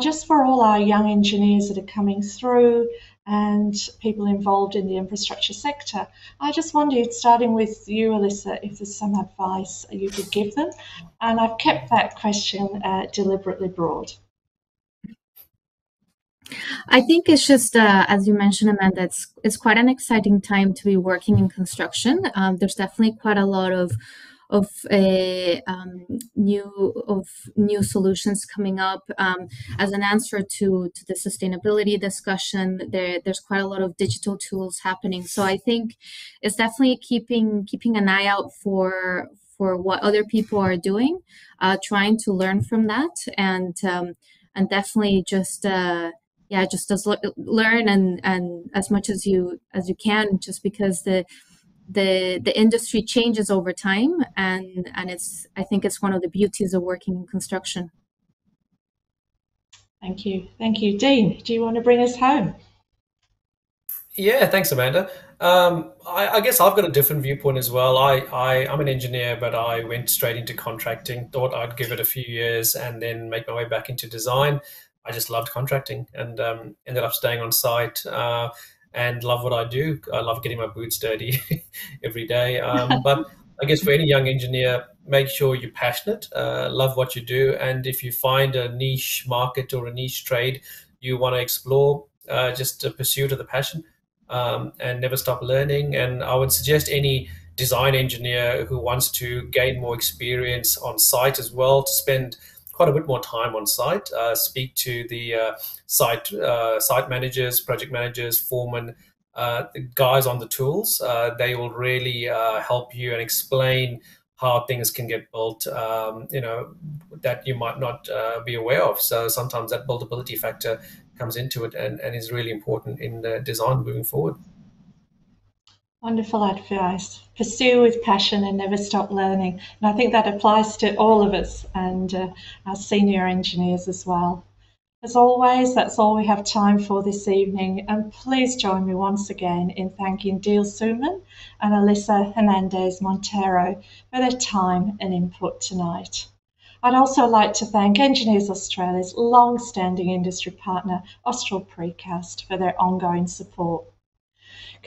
just for all our young engineers that are coming through and people involved in the infrastructure sector, I just wondered, starting with you, Alyssa, if there's some advice you could give them. And I've kept that question uh, deliberately broad. I think it's just, uh, as you mentioned, Amanda, it's, it's quite an exciting time to be working in construction. Um, there's definitely quite a lot of of a um, new of new solutions coming up um, as an answer to to the sustainability discussion. There, there's quite a lot of digital tools happening. So I think it's definitely keeping keeping an eye out for for what other people are doing, uh, trying to learn from that, and um, and definitely just. Uh, yeah just as learn and and as much as you as you can just because the the the industry changes over time and and it's i think it's one of the beauties of working in construction. Thank you. Thank you. Dean do you want to bring us home? Yeah thanks amanda. Um, I, I, guess i've got a different viewpoint as well. I, I i'm an engineer but i went straight into contracting thought i'd give it a few years and then make my way back into design i just loved contracting and um, ended up staying on site uh, and love what I do. I love getting my boots dirty every day. Um, but I guess for any young engineer, make sure you're passionate, uh, love what you do, and if you find a niche market or a niche trade you want to explore, uh, just pursue it with a passion um, and never stop learning. And I would suggest any design engineer who wants to gain more experience on site as well to spend quite a bit more time on site. Uh, speak to the uh, site uh, site managers, project managers, foremen, uh, the guys on the tools. Uh, they will really help you and explain how things can get built. Um, you know that you might not be aware of. So sometimes that buildability factor comes into it and, and is really important in the design moving forward. Wonderful advice. Pursue with passion and never stop learning. And I think that applies to all of us and uh, our senior engineers as well. As always, that's all we have time for this evening. And please join me once again in thanking Dean Suman and Alyssa Hernandez Montero for their time and input tonight. I'd also like to thank Engineers Australia's long standing industry partner, Austral Precast, for their ongoing support.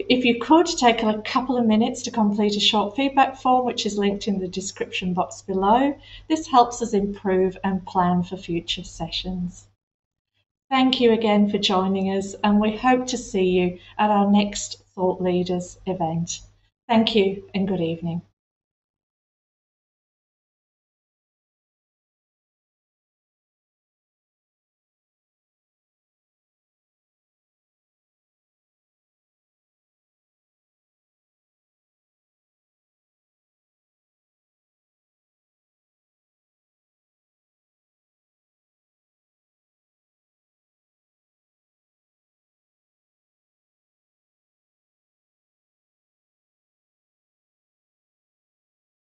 If you could take a couple of minutes to complete a short feedback form, which is linked in the description box below, this helps us improve and plan for future sessions. Thank you again for joining us, and we hope to see you at our next Thought Leaders event. Thank you and good evening.